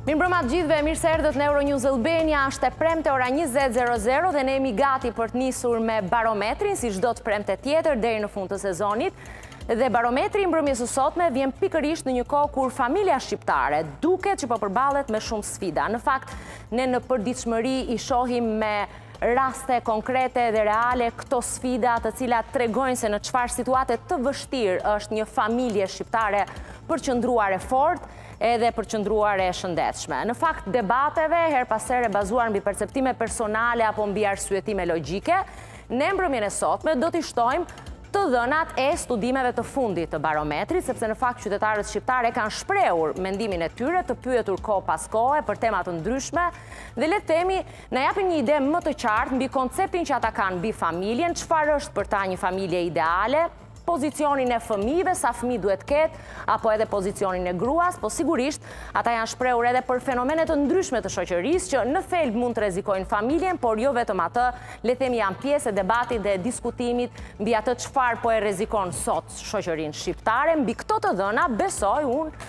Mirëmbrëma të gjithëve, mirë se erdhët në Euronews Albania, është e premte ora 20.00 dhe ne jemi gati për të nisur me barometrin, si çdo të premte tjetër, deri në fund të sezonit. Dhe barometri i mbrëmjes së sotme vjen pikërisht në një kohë kur familja shqiptare duket që po përballet me shumë sfida. Në fakt, ne në përditshmëri i shohim me raste konkrete dhe reale këto sfida të cilat tregojnë se në çfarë situate të vështirë është një familje shqiptare për të qëndruar e fortë edhe për të qëndruar e shëndetshme. Në fakt debateve, herë pas here bazuar mbi perceptime personale apo mbi arsyetime logjike, ne mbrëmjën e sotme do t'i shtojmë të dhënat e studimeve të fundit të barometrit, sepse në fakt qytetarët shqiptarë kanë shprehur mendimin e tyre të pyetur kohë pas kohe për tema të ndryshme dhe le të themi Na japin një ide më të qartë mbi konceptin që ata kanë mbi familjen, çfarë është për ta një familje ideale, pozicionin e fëmijëve, sa fëmijë duhet të ketë, apo edhe pozicionin e gruas, po sigurisht, ata janë shprehur edhe për fenomene të ndryshme të shoqërisë që në thelb mund të rrezikojnë familjen, por jo vetëm atë, le të themi janë pjesë e debatit dhe diskutimit mbi atë çfarë po e rrezikon sot shoqërinë shqiptare, mbi këto të dhëna besoj unë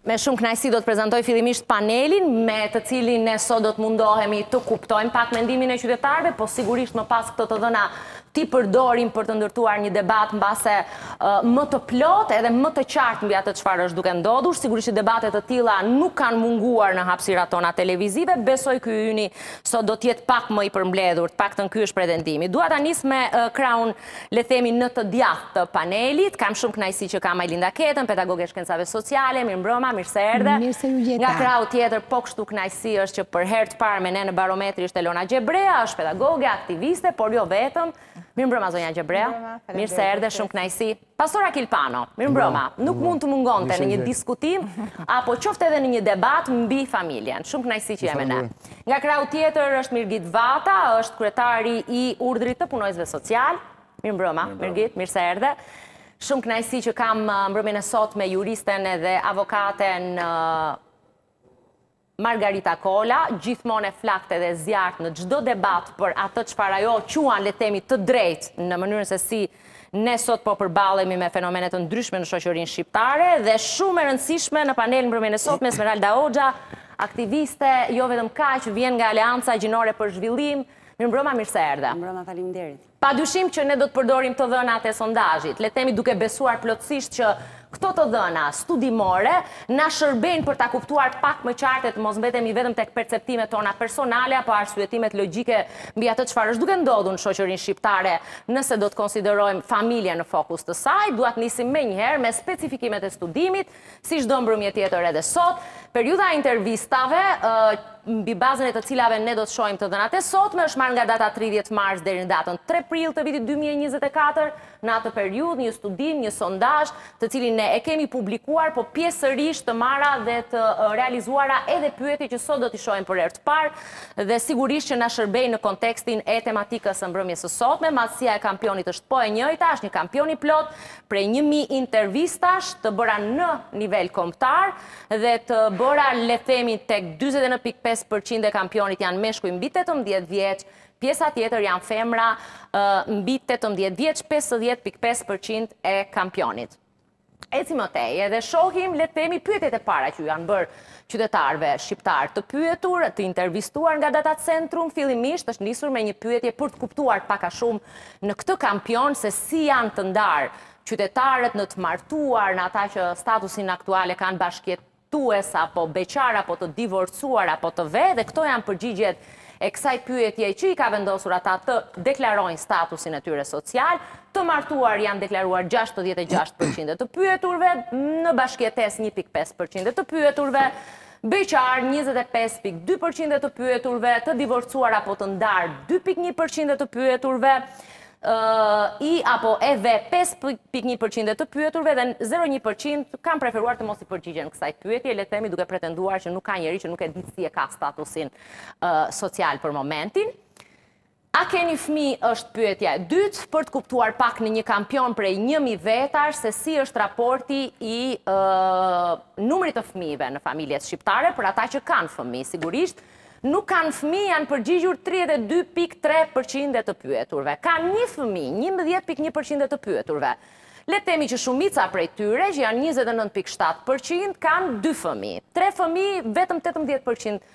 Me shumë kënaqësi do të prezantoj fillimisht panelin me të cilin ne sot do të mundohemi të kuptojmë pak mendimin e qytetarëve, po sigurisht më pas këto të dhëna t'i përdorim për të ndërtuar një debat mbase më të plotë edhe më të qartë mbi atë çfarë është duke ndodhur, sigurisht që debate të tilla nuk kanë munguar në hapësirat tona televizive, besoj ky yni sot do të jetë pak më i përmbledhur, të paktën ky është pretendimi. Dua ta nis me krahun le të themi në të djathtë të panelit. Kam shumë kënaqësi që kam Ajlinda Ketën, pedagoge e shkencave sociale. Mirëmbrëma, mirë se erdhe. Mirë se ju gjeta. Nga krahu tjetër, po kështu kënaqësi është që për herë të parë me ne në Barometri është Elona Gjebrea, është pedagoge, aktiviste, por jo vetëm. Mirëmbrëma zonja Gjebrea. Mirëmbrëma, faleminderit. Mirë se erdhe, shumë kënaqësi. Pastor Akil Pano, mirëmbrëma. Nuk mund të mungonte në një diskutim apo qoftë edhe në një debat mbi familjen. Shumë kënaqësi që je me ne. Nga krahu tjetër është Mirgit Vata, është kryetari i Urdhrit të Punonjësve Socialë. Mirëmbrëma, Mirgit, mirë se erdhe. Shumë kënaqësi që kam uh, mbrëmjen e sotme juristen edhe avokaten uh, Margarita Kola, gjithmonë e flaktë dhe e zjarrtë në çdo debat për atë çfarë ajo quan le të themi të drejtë në mënyrën se si uh, Ne sot po përballemi me fenomene të ndryshme në shoqërinë shqiptare dhe shumë e rëndësishme në panel mbrëmjen e sotme Esmeralda Hoxha, aktiviste, jo vetëm kaq, vjen nga Aleanca Gjinore për Zhvillim. Mirëmbrëma, mirë se erdhe. Mirëmbrëma, faleminderit. Padyshim që ne do të përdorim të dhënat e sondazhit, le të themi duke besuar plotësisht që Këto të dhëna studimore na shërbejnë për ta kuptuar pak më qartë e të mos mbetemi vetëm tek perceptimet tona personale apo arsyetimet logjike mbi atë çfarë është duke ndodhur në shoqërinë shqiptare nëse do të konsiderojmë familjen në fokus të saj. Dua të nisim menjëherë me specifikimet e studimit, si çdo mbrëmje tjetër edhe sot. Periudha e intervistave, mbi bazën e të cilave ne do të shohim të dhënat e sotme, është marrë nga data tridhjetë mars deri në datën tre prill të vitit dy mijë e njëzet e katër, Në atë periudhë, një studim, një sondazh, të cilin ne e kemi publikuar, po pjesërisht të marra dhe të realizuara edhe pyetje që sot do t'i shohim për herë të parë dhe sigurisht që na shërbejnë në kontekstin e tematikës së mbrëmjes së sotme. Madhësia e kampionit është po e njëjta, është një kampion i plotë prej një mijë intervistash të bëra në nivel kombëtar dhe të bëra le të themi tek dyzet e nëntë pikë pesë për qind e kampionit janë meshkuj mbi tetëmbëdhjetë vjeç Pjesa tjetër janë femra mbi tetëmbëdhjetë vjeç, pesëdhjetë pikë pesë për qind e kampionit. Eci më tej, edhe shohim, le të themi, pyetjet e para që ju janë bërë qytetarëve shqiptarë të pyetur, të intervistuar nga Data Centrum, fillimisht është nisur me një pyetje për të kuptuar pak a shumë në këtë kampion se si janë të ndarë qytetarët në të martuar, në ata që statusin aktual e kanë bashkjetë tues apo beqar apo të divorcuar apo të ve dhe këto janë përgjigjet e kësaj pyetje që i ka vendosur ata të deklarojnë statusin e tyre social. Të martuar janë deklaruar 66 përqind e të pyeturve, në bashkëjetesë 1.5 përqind e të pyeturve, beqar 25.2 përqind e të pyeturve, të divorcuar apo të ndarë 2.1 përqind e të pyeturve, I apo e ve pesë pikë një përqind e të pyeturve dhe zero një përqind kanë preferuar të mos i përgjigjen kësaj pyetje, le të themi duke pretenduar që nuk ka njeri që nuk e di si e ka statusin social për momentin. A keni fëmijë është pyetja e dytë për të kuptuar pak në një kampion prej një mijë vetash se si është raporti i numrit të fëmijëve në familjet shqiptare për ata që kanë fëmijë, sigurisht Nuk kanë fëmijë janë përgjigjur tridhjetë e dy pikë tre për qind e të pyeturve. Kanë një fëmijë, njëmbëdhjetë pikë një për qind e të pyeturve. Le të themi që shumica prej tyre, që janë njëzet e nëntë pikë shtatë për qind, kanë dy fëmijë. Tre fëmijë, vetëm tetëmbëdhjetë për qind,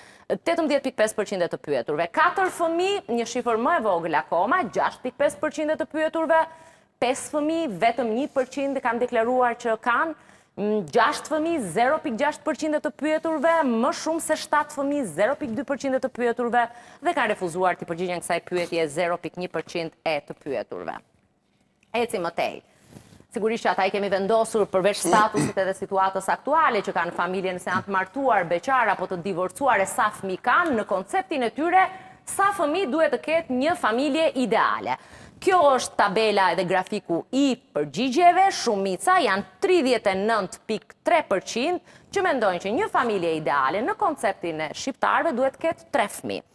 tetëmbëdhjetë pikë pesë për qind e të pyeturve. Katër fëmijë, një shifër më e vogël akoma, gjashtë pikë pesë për qind e të pyeturve, pesë fëmijë, vetëm një për qind kanë deklaruar që kanë, gjashtë fëmijë, 0.6 për qind e të pyeturve, më shumë se shtatë fëmijë, 0.2 për qind e të pyeturve, dhe kanë refuzuar t'i përgjigjen kësaj pyetje, 0.1 për qind e të pyeturve. Eci më tej. Sigurisht që ata i kemi vendosur përveç statusit edhe situatës aktuale që kanë në familje nëse janë të martuar, beqar apo të divorcuar e sa fëmijë kanë në konceptin e tyre, Sa fëmijë duhet të ketë një familje ideale? Kjo është tabela edhe grafiku i përgjigjeve, shumica, janë tridhjetë e nëntë pikë tre për qind, që mendojnë që një familje ideale në konceptin e shqiptarëve duhet të ketë tre fëmijë.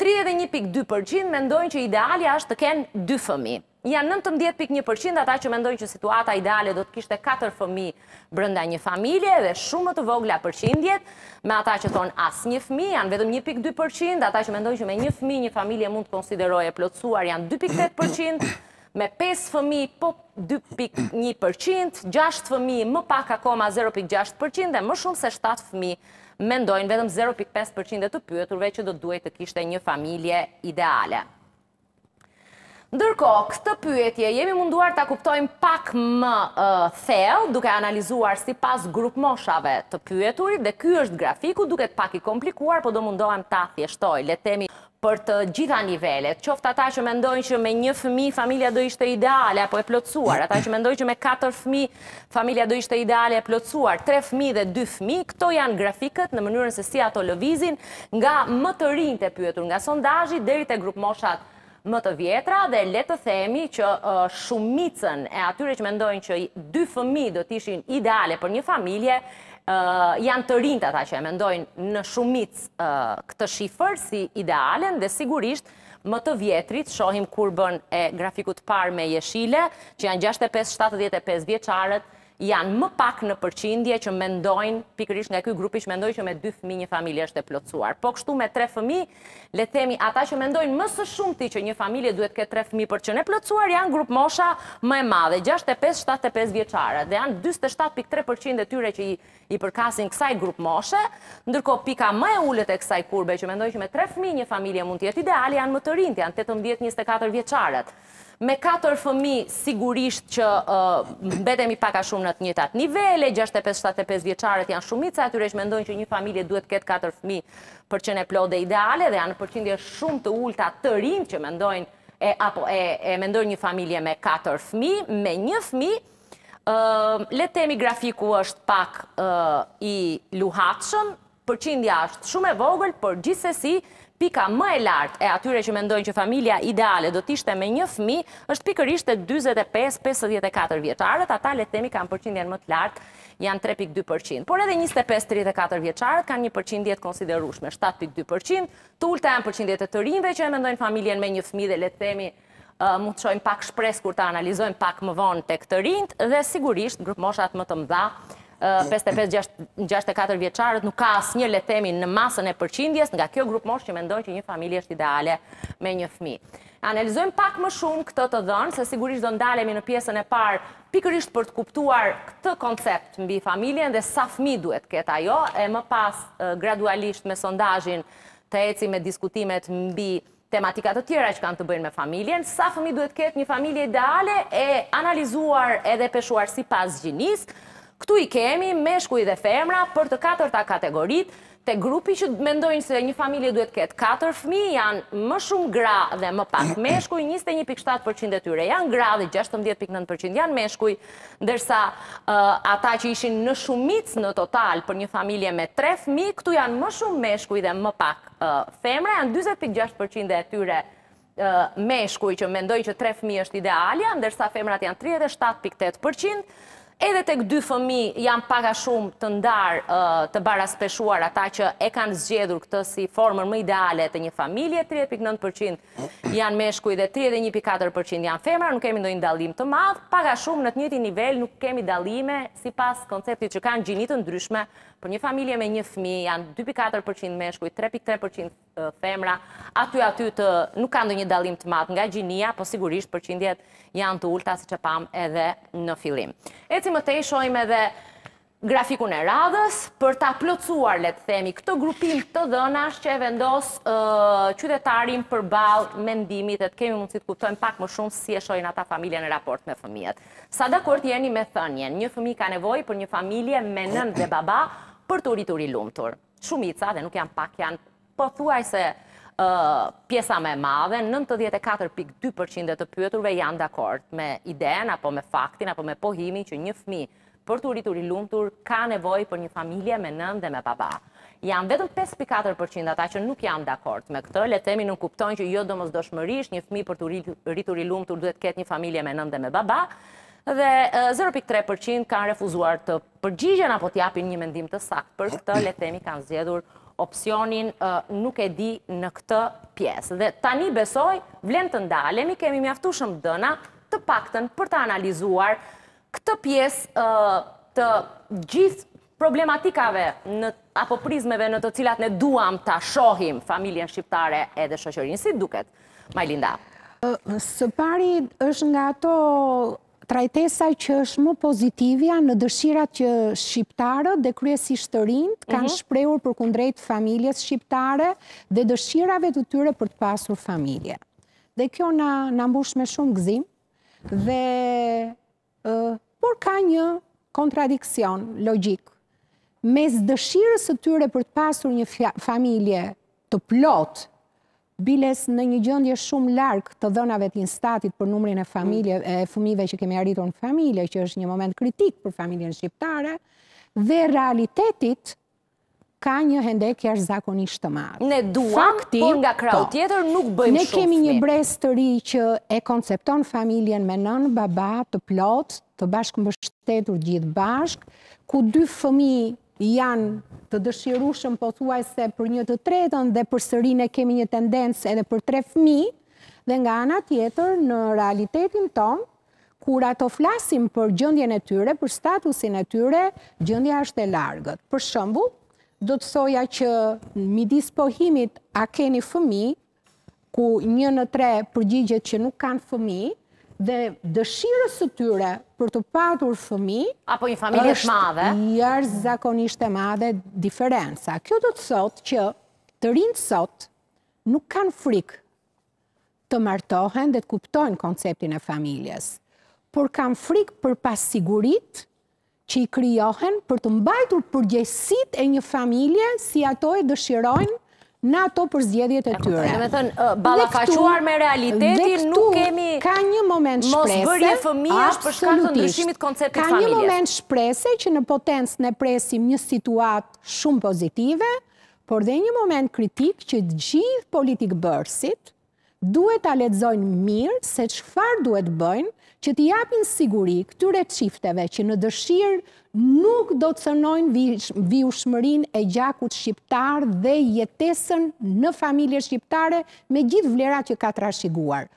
Tridhjetë e një pikë dy për qind mendojnë që idealja është të kenë dy fëmijë. Janë nëntëmbëdhjetë pikë një përqind ata që mendojnë që situata ideale do të kishte katër fëmijë brenda një familje dhe shumë më të vogla përqindjet me ata që thonë asnjë fëmijë, janë vetëm një pikë dy përqind ata që mendojnë që me një fëmijë një familje mund të konsiderohej e plotësuar, janë dy pikë tetë përqind, me pesë fëmijë po dy pikë një përqind, gjashtë fëmijë më pak akoma zero pikë gjashtë përqind dhe më shumë se shtatë fëmijë mendojnë vetëm zero pikë pesë përqind e të pyeturve që do të duhej të kishte një familje ideale. Ndërkohë, këtë pyetje jemi munduar ta kuptojmë pak më thellë duke analizuar sipas grupmoshave të pyeturit dhe ky është grafiku, duket pak i komplikuar, po do mundohem ta thjeshtoj, le të themi për të gjitha nivelet, qoftë ata që mendojnë që me një fëmijë familja do ishte ideale apo e plotësuar, ata që mendojnë që me katër fëmijë Familja do ishte ideale e plotësuar, tre fëmijë dhe dy fëmijë, këto janë grafikët në mënyrën se si ato lëvizin nga më të rinjtë e pyetur nga sondazhi deri te grupmoshat më të vjetra dhe le të themi që shumicën e atyre që mendojnë që dy fëmijë do të ishin ideale për një familje janë të rinjtë ata që e mendojnë në shumicë këtë shifër si idealen dhe sigurisht Më të vjetrit shohim kurbën e grafikut të parë me jeshile, që janë gjashtëdhjetë e pesë shtatëdhjetë e pesë vjeçarët, janë më pak në përqindje që mendojnë pikërisht nga ky grupi që mendojnë që me dy fëmijë një familje është e plotësuar. Po kështu me tre fëmijë, le të themi ata që mendojnë më së shumti që një familje duhet të ketë tre fëmijë për të qenë e plotësuar janë grupmosha më e madhe, gjashtëdhjetë e pesë shtatëdhjetë e pesë vjeçarët dhe janë dyzet e shtatë pikë tre përqind e tyre që i përkasin kësaj grupmoshe, ndërkohë pika më e ulët e kësaj kurbe që mendojnë që me tre fëmijë një familje mund të jetë ideale janë më të rinjtë, janë tetëmbëdhjetë njëzet e katër vjeçarët. Me katër fëmijë sigurisht që mbetemi pak a shumë në të njëjtat nivele, gjashtëdhjetë e pesë shtatëdhjetë e pesë vjeçarët janë shumica e atyre që mendojnë që një familje duhet të ketë katër fëmijë për të qenë e plotë dhe ideale dhe janë në përqindje shumë të ulëta të rinjtë që mendojnë e apo e e mendojnë një familje me katër fëmijë, me një fëmijë, Le të themi grafiku është pak i luhatshëm, përqindja është shumë e vogël, por gjithsesi pika më e lartë e atyre që mendojnë që familja ideale do të ishte me një fëmijë, është pikërisht te 45-54 vjeçarët, ata le të themi kanë përqindjen më të lartë, janë 3.2%. Por edhe 25-34 vjeçarët kanë një përqindje të konsiderueshme, 7.2%, të ulëta janë përqindjet e të rinjve që e mendojnë familjen me një fëmijë dhe le të themi mund të shohim pak shpresë kur të analizojmë pak më vonë tek të rinjtë, dhe sigurisht grupmoshat më të mdha, 55-64 vjeçarët nuk ka asnjë le të themi në masën e përqindjes nga kjo grupmoshë që mendojnë që një familje është ideale me një fëmijë. Analizojmë pak më shumë këtë të dhënë, se sigurisht do ndalemi në pjesën e parë pikërisht për të kuptuar këtë koncept mbi familjen dhe sa fëmijë duhet të ketë ajo, e më pas gradualisht me sondazhin të ecim me diskutimet mbi familjen, tematika të tjera që kanë të bëjnë me familjen, sa fëmijë duhet të ketë një familje ideale e analizuar edhe peshuar sipas gjinisë. Këtu i kemi meshkuj dhe femra për të katërta kategoritë, te grupi që mendojnë se një familje duhet të ketë katër fëmijë, janë më shumë gra dhe më pak meshkuj, 21.7% e tyre janë gra dhe 16.9% janë meshkuj, ndërsa ata që ishin në shumicë në total për një familje me tre fëmijë, këtu janë më shumë meshkuj dhe më pak femra janë dyzet pikë gjashtë përqind e tyre meshkuj që mendojnë që tre fëmijë është idealja, ndërsa femrat janë 37.8 përqind, edhe tek dy fëmijë janë pak a shumë të ndarë të baraspeshuar ata që e kanë zgjedhur këtë si formën më ideale të një familje, 30.9 përqind janë meshkuj dhe 31.4 përqind janë femra, nuk kemi ndonjë dallim të madh, pak a shumë në të njëjtin nivel nuk kemi dallime sipas konceptit që kanë gjini të ndryshme Për një familje me një fëmijë janë 2.4 për qind meshkuj, 3.3 për qind femra, aty aty të nuk ka ndonjë dallim të madh nga gjinia, po sigurisht përqindjet janë të ulta siç e pamë edhe në fillim. Ecim më tej, shohim edhe grafikun e radhës, për ta plotësuar, le të themi, këtë grupim të dhënash që e vendos qytetarin përballë mendimit e të kemi mundësi të kuptojmë pak më shumë si e shohin ata familje në raport me fëmijët. Sa dakord jeni me thënien, një fëmijë ka nevojë për një familje me nënë dhe baba për t'u rritur i lumtur. Shumica, dhe nuk janë pak, janë pothuajse pjesa më e madhe, nëntëdhjetë e katër pikë dy përqind e të pyeturve janë dakord me idenë apo me faktin apo me pohimin që një fëmijë Për t'u rritur i lumtur, ka nevojë për një familje me nënë dhe me baba. Janë vetëm pesë pikë katër për qind ata që nuk janë dakord me këtë. Le të themi nënkuptojnë që jo domosdoshmërisht një fëmijë për t'u rritur i lumtur duhet të ketë një familje me nënë dhe me baba dhe zero pikë tre për qind kanë refuzuar të përgjigjen apo të japin një mendim të saktë për këtë, le të themi kanë zgjedhur opsionin nuk e di në këtë pjesë. Dhe tani besoj vlen të ndalemi, kemi mjaftueshëm të dhëna, të paktën për të analizuar Këtë pjesë të gjithë problematikave apo prizmeve në të cilat ne duam ta shohim familjen shqiptare edhe shoqërinë, si duket, Majlinda? Së pari është nga ato trajtesa që është më pozitivja në dëshirat që shqiptarët dhe kryesisht të rinjtë kanë mhm. shprehur për kundrejt familjes shqiptare dhe dëshirave të tyre për të pasur familje. Dhe kjo na na mbush me shumë gëzim, Dhe por ka një kontradiksion logjik mes dëshirës së tyre për të pasur një familje të plotë biles në një gjendje shumë larg të dhënave të instatit për numrin e mm. familje e fëmijëve që kemi arritur në familje, që është një moment kritik për familjen shqiptare, dhe realitetit ka një hendek jashtëzakonisht të madh. Ne duam, Fakti, por nga krahu po, tjetër nuk bëjmë shumë. Ne kemi një brez të ri që e koncepton familjen me nënë, baba, të plotë, të bashkë mbështetur gjithë bashkë, ku dy fëmijë janë të dëshirushëm pothuajse për një të tretën dhe përsëri ne kemi një tendencë edhe për tre fëmijë, dhe nga ana tjetër në realitetin tonë, Kur ato flasin për gjendjen e tyre, për statusin e tyre, gjendja është e largët. Për shembull, do të thoja që midis pohimit a keni fëmijë, ku një në tre përgjigjet që nuk kanë fëmijë dhe dëshirës së tyre për të patur fëmijë apo një familje të madhe, është jashtëzakonisht e madhe diferenca. Kjo do të thotë që të rinjtë sot nuk kanë frikë të martohen dhe të kuptojnë konceptin e familjes, por kanë frikë për pasiguritë që i krijohen për të mbajtur përgjegjësitë e një familje si ato e dëshirojnë në ato përzgjedhjet e tyre. Domethënë, ballafaquar me realitetin, nuk kemi ka një moment shprese, mosbërje fëmijësh për shkak të ndryshimit konceptit familjes. Ka një moment shprese që në potencë ne presim një situatë shumë pozitive, por dhe një moment kritik që gjithë politikëbërësit duhet ta lexojnë mirë se çfarë duhet të bëjnë që t'i japin siguri këtyre çifteve që në dëshirë nuk do të cënojnë vijueshmërinë e gjakut shqiptar dhe jetesën në familje shqiptare me gjithë vlerat që ka trashëguar.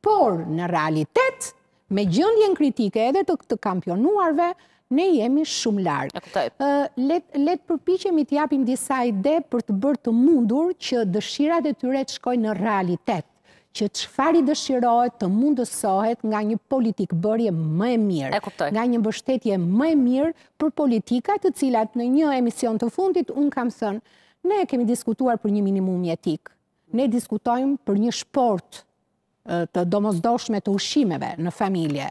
Por, në realitet, me gjendjen kritike edhe të të kampionuarve, ne jemi shumë larg. E kuptoj. Le të përpiqemi të japim disa ide për të bërë të mundur që dëshirat e tyre të shkojnë në realitet, që çfarë i dëshirohet të mundësohet nga një politikëbërje më e mirë. E kuptoj. Nga një mbështetje më e mirë për politika të cilat në një emision të fundit unë kam thënë, ne kemi diskutuar për një minimum jetik. Ne diskutojmë për një shportë të domosdoshme të ushqimeve në familje.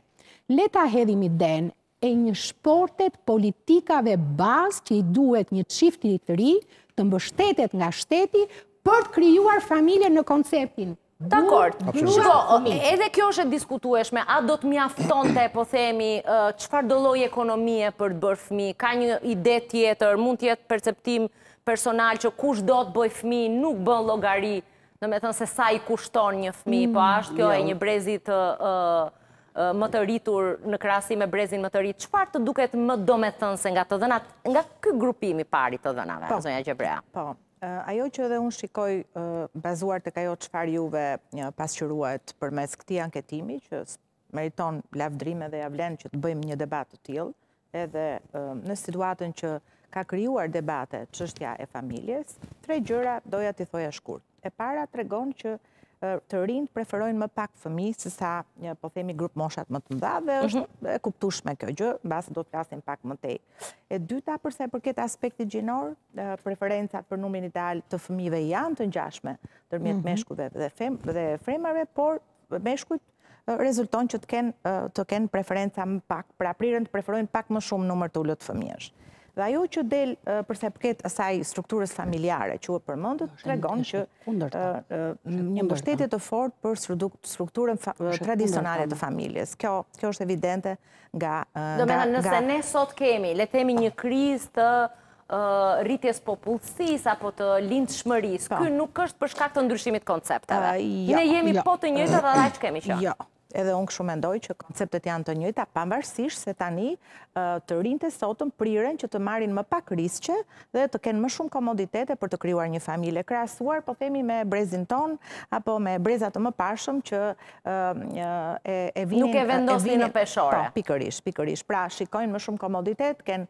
Le ta hedhim idenë e një shporte të politikave bazë që i duhet një çifti të ri të mbështetet nga shteti për të krijuar familjen në konceptin Dakord, edhe kjo është e diskutueshme, a do të mjaftonte po themi çfarëdolloj ekonomie për të bërë fëmijë, ka një ide tjetër, mund të jetë perceptim personal që kush do të bëjë fëmijë nuk bën llogari, domethënë se sa i kushton një fëmijë, po mm, është kjo e një brezit më të rritur në krahasim me brezin më të ri, çfarë të duket më domethënëse nga të dhënat, nga ky grupim i parë i të dhënave, po, zonja Gjebrea? Po, ajo që edhe unë shikoj bazuar tek ajo çfarë juve pasqyruat përmes këtij anketimi, që meriton lavdrime dhe ia vlen që të bëjmë një debat të tillë, edhe në situatën që ka krijuar debate çështja e familjes, tre gjëra doja t'i thoja shkurt. E para tregon që të rinjtë preferojnë më pak fëmijë sesa po themi grupmoshat më të mëdha dhe mhm. është e kuptueshme kjo gjë, mbase do të flasim pak më tej. E dyta për sa i përket aspektit gjinor, preferencat për numrin ideal të fëmijëve janë të ngjashme ndërmjet mhm. meshkujve dhe femrave, por meshkujt rezulton që të kenë preferenca më pak, pra priren të preferojnë pak më shumë numër të ulët fëmijësh. Dhe ajo që del për sa përket asaj strukturës familjare që ju përmendët tregon që një mbështetje të fortë për strukturën tradicionale të familjes. Kjo është evidente nga nga nëse ne sot kemi, le të themi një krizë të rritjes së popullsisë apo të lindshmërisë. Po. Kjo nuk është për shkak të ndryshimit të koncepteve. Jo, ne jemi jo. po të njëjtët që kemi qenë. Jo. Edhe unë kështu mendoj që konceptet janë të njëjta, pavarësisht se tani të rinjtë e sotëm priren që të marrin më pak risqe dhe të kenë më shumë komoditete për të krijuar një familje. Krahasuar po themi me brezin tonë apo me breza të mëparshëm që e e vinin Nuk e vendosnin në peshore. Po, pikërisht, pikërisht. Pra shikojnë më shumë komoditet, kanë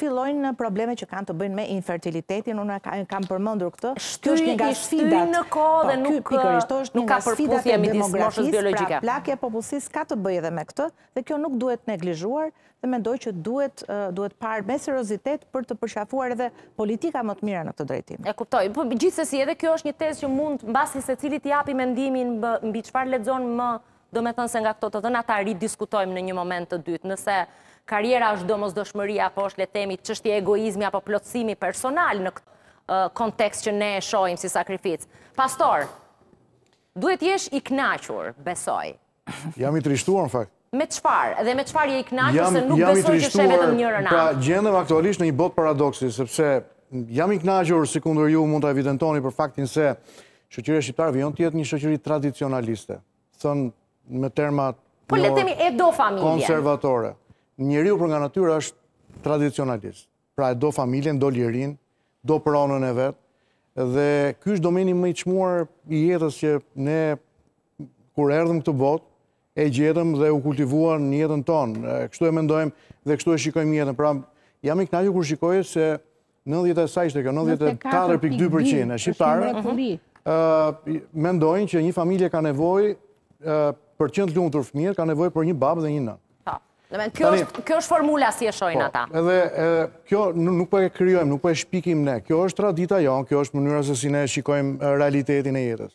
fillojnë problemet që kanë të bëjnë me infertilitetin, unë e kam përmendur këtë, kjo është një nga sfidat, në kohë dhe po, nuk, pikërisht, është një nga sfidat e demografisë, pra plakja e popullsisë ka të bëjë edhe me këtë, dhe kjo nuk duhet neglizhuar, dhe mendoj që duhet parë me seriozitet për të përqafuar edhe politika më të mira në këtë drejtim. E kuptoj, po gjithsesi edhe kjo është një tezë që mund mbase secili të japë mendimin mbi çfarë lexon më Domethënë se nga këto të dhëna ta ridiskutojmë në një moment të dytë, nëse karriera është domosdoshmëri, apo është le të themi çështje egoizmi apo plotësimi personal në këtë kontekst që ne e shohim si sakrificë. Pastor, duhet të jesh i kënaqur, besoj. Jam i trishtuar në fakt. Me çfarë? Dhe me çfarë je i kënaqur se nuk besoj që sheh vetëm njërën anë. Pra, gjendem aktualisht në një botë paradoksi, sepse jam i kënaqur sikundër ju mund ta evidentoni për faktin se Shoqëria shqiptare vijon të jetë një shoqëri tradicionaliste, thënë me terma po, konservatore. Njeriu për nga natyra është tradicionalist. Pra e do familjen, do lirinë, do pronën e vet. Dhe ky është domeni më i çmuar i jetës që ne kur erdhëm në këtë botë, e gjetëm dhe u kultivuam në jetën tonë. Kështu e mendojmë dhe kështu e shikojmë jetën. Pra, jam i kënaqur kur shikoj se 90 e sa ishte kjo, 94.2% e shqiptarëve mendojnë që një familje ka nevojë për të qenë të lumtur fëmijët, ka nevojë për një babë dhe një nënë. Po, kjo është formula si e shohin po, ata. Edhe kjo nuk po e krijojmë, nuk po e shpikim ne. Kjo është tradita jonë, kjo është mënyra se si ne shikojmë realitetin e jetës.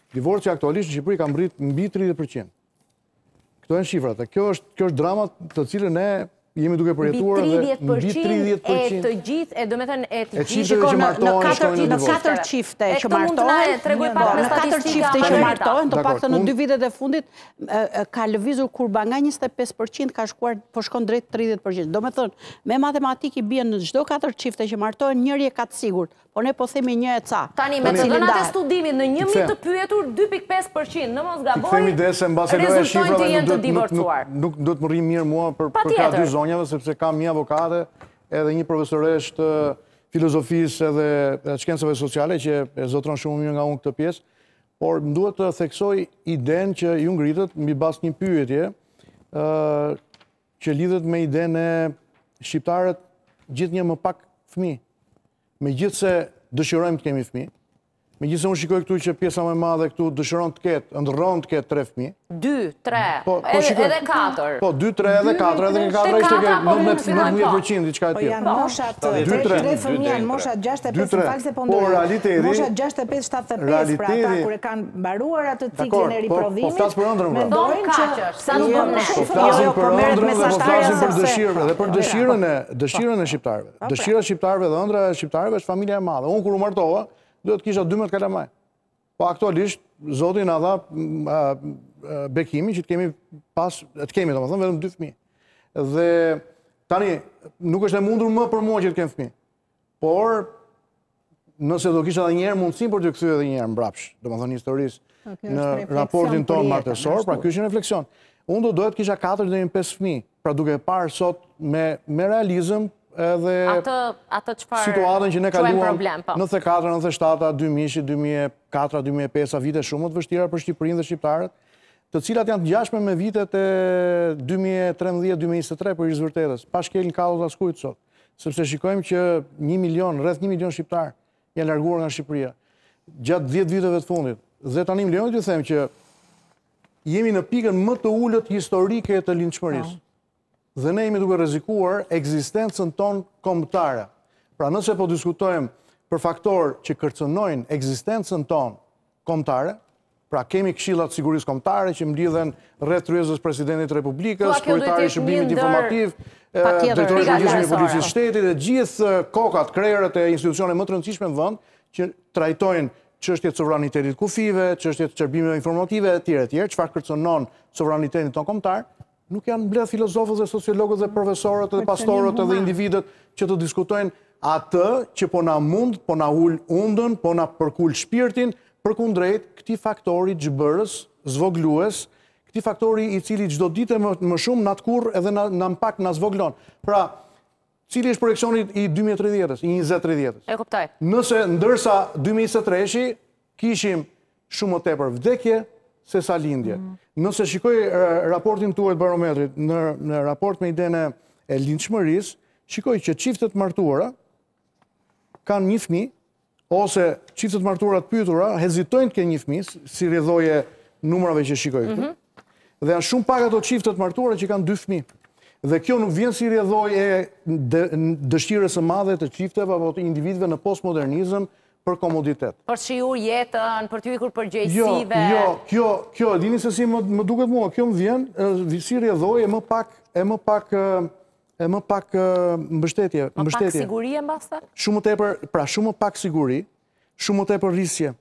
Divorci aktualisht në Shqipëri ka mbërrit mbi 30%. Këto janë shifrat dhe kjo është kjo është drama të cilën ne jemi duke përjetuar dhe mbi 30% e të gjithë e domethënë e të gjithë shikon në katër në katër çifte që martohen tregoj pak në katër çifte që martohen të paktën në dy vitet e fundit ka lëvizur kurba nga 25% ka shkuar po shkon drejt 30% domethënë me matematikë i bie në çdo katër çifte që martohen njëri e ka të sigurt Por ne po themi një e ca. Tani me të dhënat e studimit në një mijë të pyetur dy pikë pesë përqind në mos gaboj rezultojnë të jenë të divorcuar. Nuk do të më rri mirë mua përpara dy zonjave sepse kam një avokate edhe një profesoreshë të filozofisë edhe shkencave sociale që e zotëron shumë më mirë nga unë këtë pjesë, por më duhet të theksoj idenë që ju ngritët mbi bazë një pyetje, Që lidhet me idenë e shqiptarët gjithnjë më pak fëmijë. Megjithëse dëshirojmë të kemi fëmijë, megjithëse unë shikoj këtu që pjesa më e madhe këtu dëshiron të ketë, ëndërron të ketë tre fëmijë. Dy, tre, po, po edhe katër. Po, dy, tre edhe katër, edhe në katër ishte te nëntëmbëdhjetë përqind, diçka e tillë. Po, janë moshat, tre, tre fëmijë janë moshat 65, më fal se po ndërhyj, moshat 65, 75, pra ata kur e kanë mbaruar atë ciklin e riprodhimit, mendojnë që pse nuk bënë më shumë fëmijë. Jo, jo, po merret mesatarja sepse. Po flasim për dëshirën, edhe për dëshirën e, dëshirën e shqiptarëve. Dëshira e shqiptarëve dhe ëndrra e shqiptarëve është familja e madhe. Unë kur u martova, doja të kisha 12 kalamaj. Po aktualisht Zoti na dha bekimin që të kemi pas, të kemi domethënë vetëm dy fëmijë. Dhe tani nuk është e mundur më për mua që të kem fëmijë. Por, nëse do kisha edhe një herë mundësinë për të kthy edhe një herë mbrapsh, domethënë historisë, në raportin tonë martesor, pra kështë një refleksion. Unë do doja të kisha 4 dhe një 5 fmi, pra duke parë sot me realizëm edhe situatën që ne kaluam po. 94, 97, 2000, 2004, 2005, vite shumë të vështira për Shqipërinë dhe Shqiptarët, të cilat janë të ngjashme me vitet e 2013-2023 për hir së vërtetës, pa shkel në kallo askujtë sot. Sepse shikojmë që një milion, rreth një milion shqiptarë janë larguar nga Shqipëria gjatë 10 viteve të fundit. Dhe tani më lejoni t'ju them që jemi në pikën më të ulët historike të lindshmërisë. Po. Dhe ne jemi duke rrezikuar ekzistencën tonë kombëtare. Pra nëse po diskutojmë për faktorë që kërcënojnë ekzistencën tonë Kombëtare, pra kemi këshillat e sigurisë kombëtare që mblidhen rreth tryezës presidentit të Republikës, kryetari i shërbimit informativ, drejtori shërbimit i policisë shtetit dhe gjithë kokat, krerët e institucioneve më të rëndësishme në vënd që trajtojnë çështje të sovranitetit, kufijve, çështje të shërbimeve informative, e tjerë e tjerë, çfarë kërcënon sovranitetin tonë kombëtar, Nuk janë mbledhë filozofët dhe sociologët dhe profesorët dhe pastorët dhe individët që të diskutojnë atë që po na mund, po na ul hundën, po na përkul shpirtin, përkundrejt këtij faktori çbërës, zvogëlues, këtij faktori i cili çdo ditë e më, më shumë na tkurr edhe na, na mpak na zvogëlon. Pra, cili është projeksioni i 2030-ës, i 2030-ës. E kuptoj. Nëse ndërsa 2023-shi, Kishim shumë më tepër vdekje sesa lindje. Nëse shikoj raportin tuaj të barometrit, në raport me idenë e lindshmërisë, shikoj që çiftet e martuara kanë një fmi, ose çiftet e martuara të pyetura, hezitojnë të kenë një fmi, si rrjedhojë e numrave që shikoj këtu, mhm. dhe janë shumë pak ato çifte të martuara që kanë dy fmi. Dhe kjo nuk vjen si rrjedhojë e dëshirës së madhe të çifteve apo të individëve në postmodernizëm, për komoditet. Për të shijuar jetën, për të ikur përgjegjësive. Jo, jo, kjo, kjo, e dini se si më, më duket mua, kjo më vjen, vjen si rrjedhojë e më pak, e më pak, e më pak mbështetje. Më pak siguri mbase? Shumë më tepër, pra shumë më pak siguri, shumë më tepër rrisqe.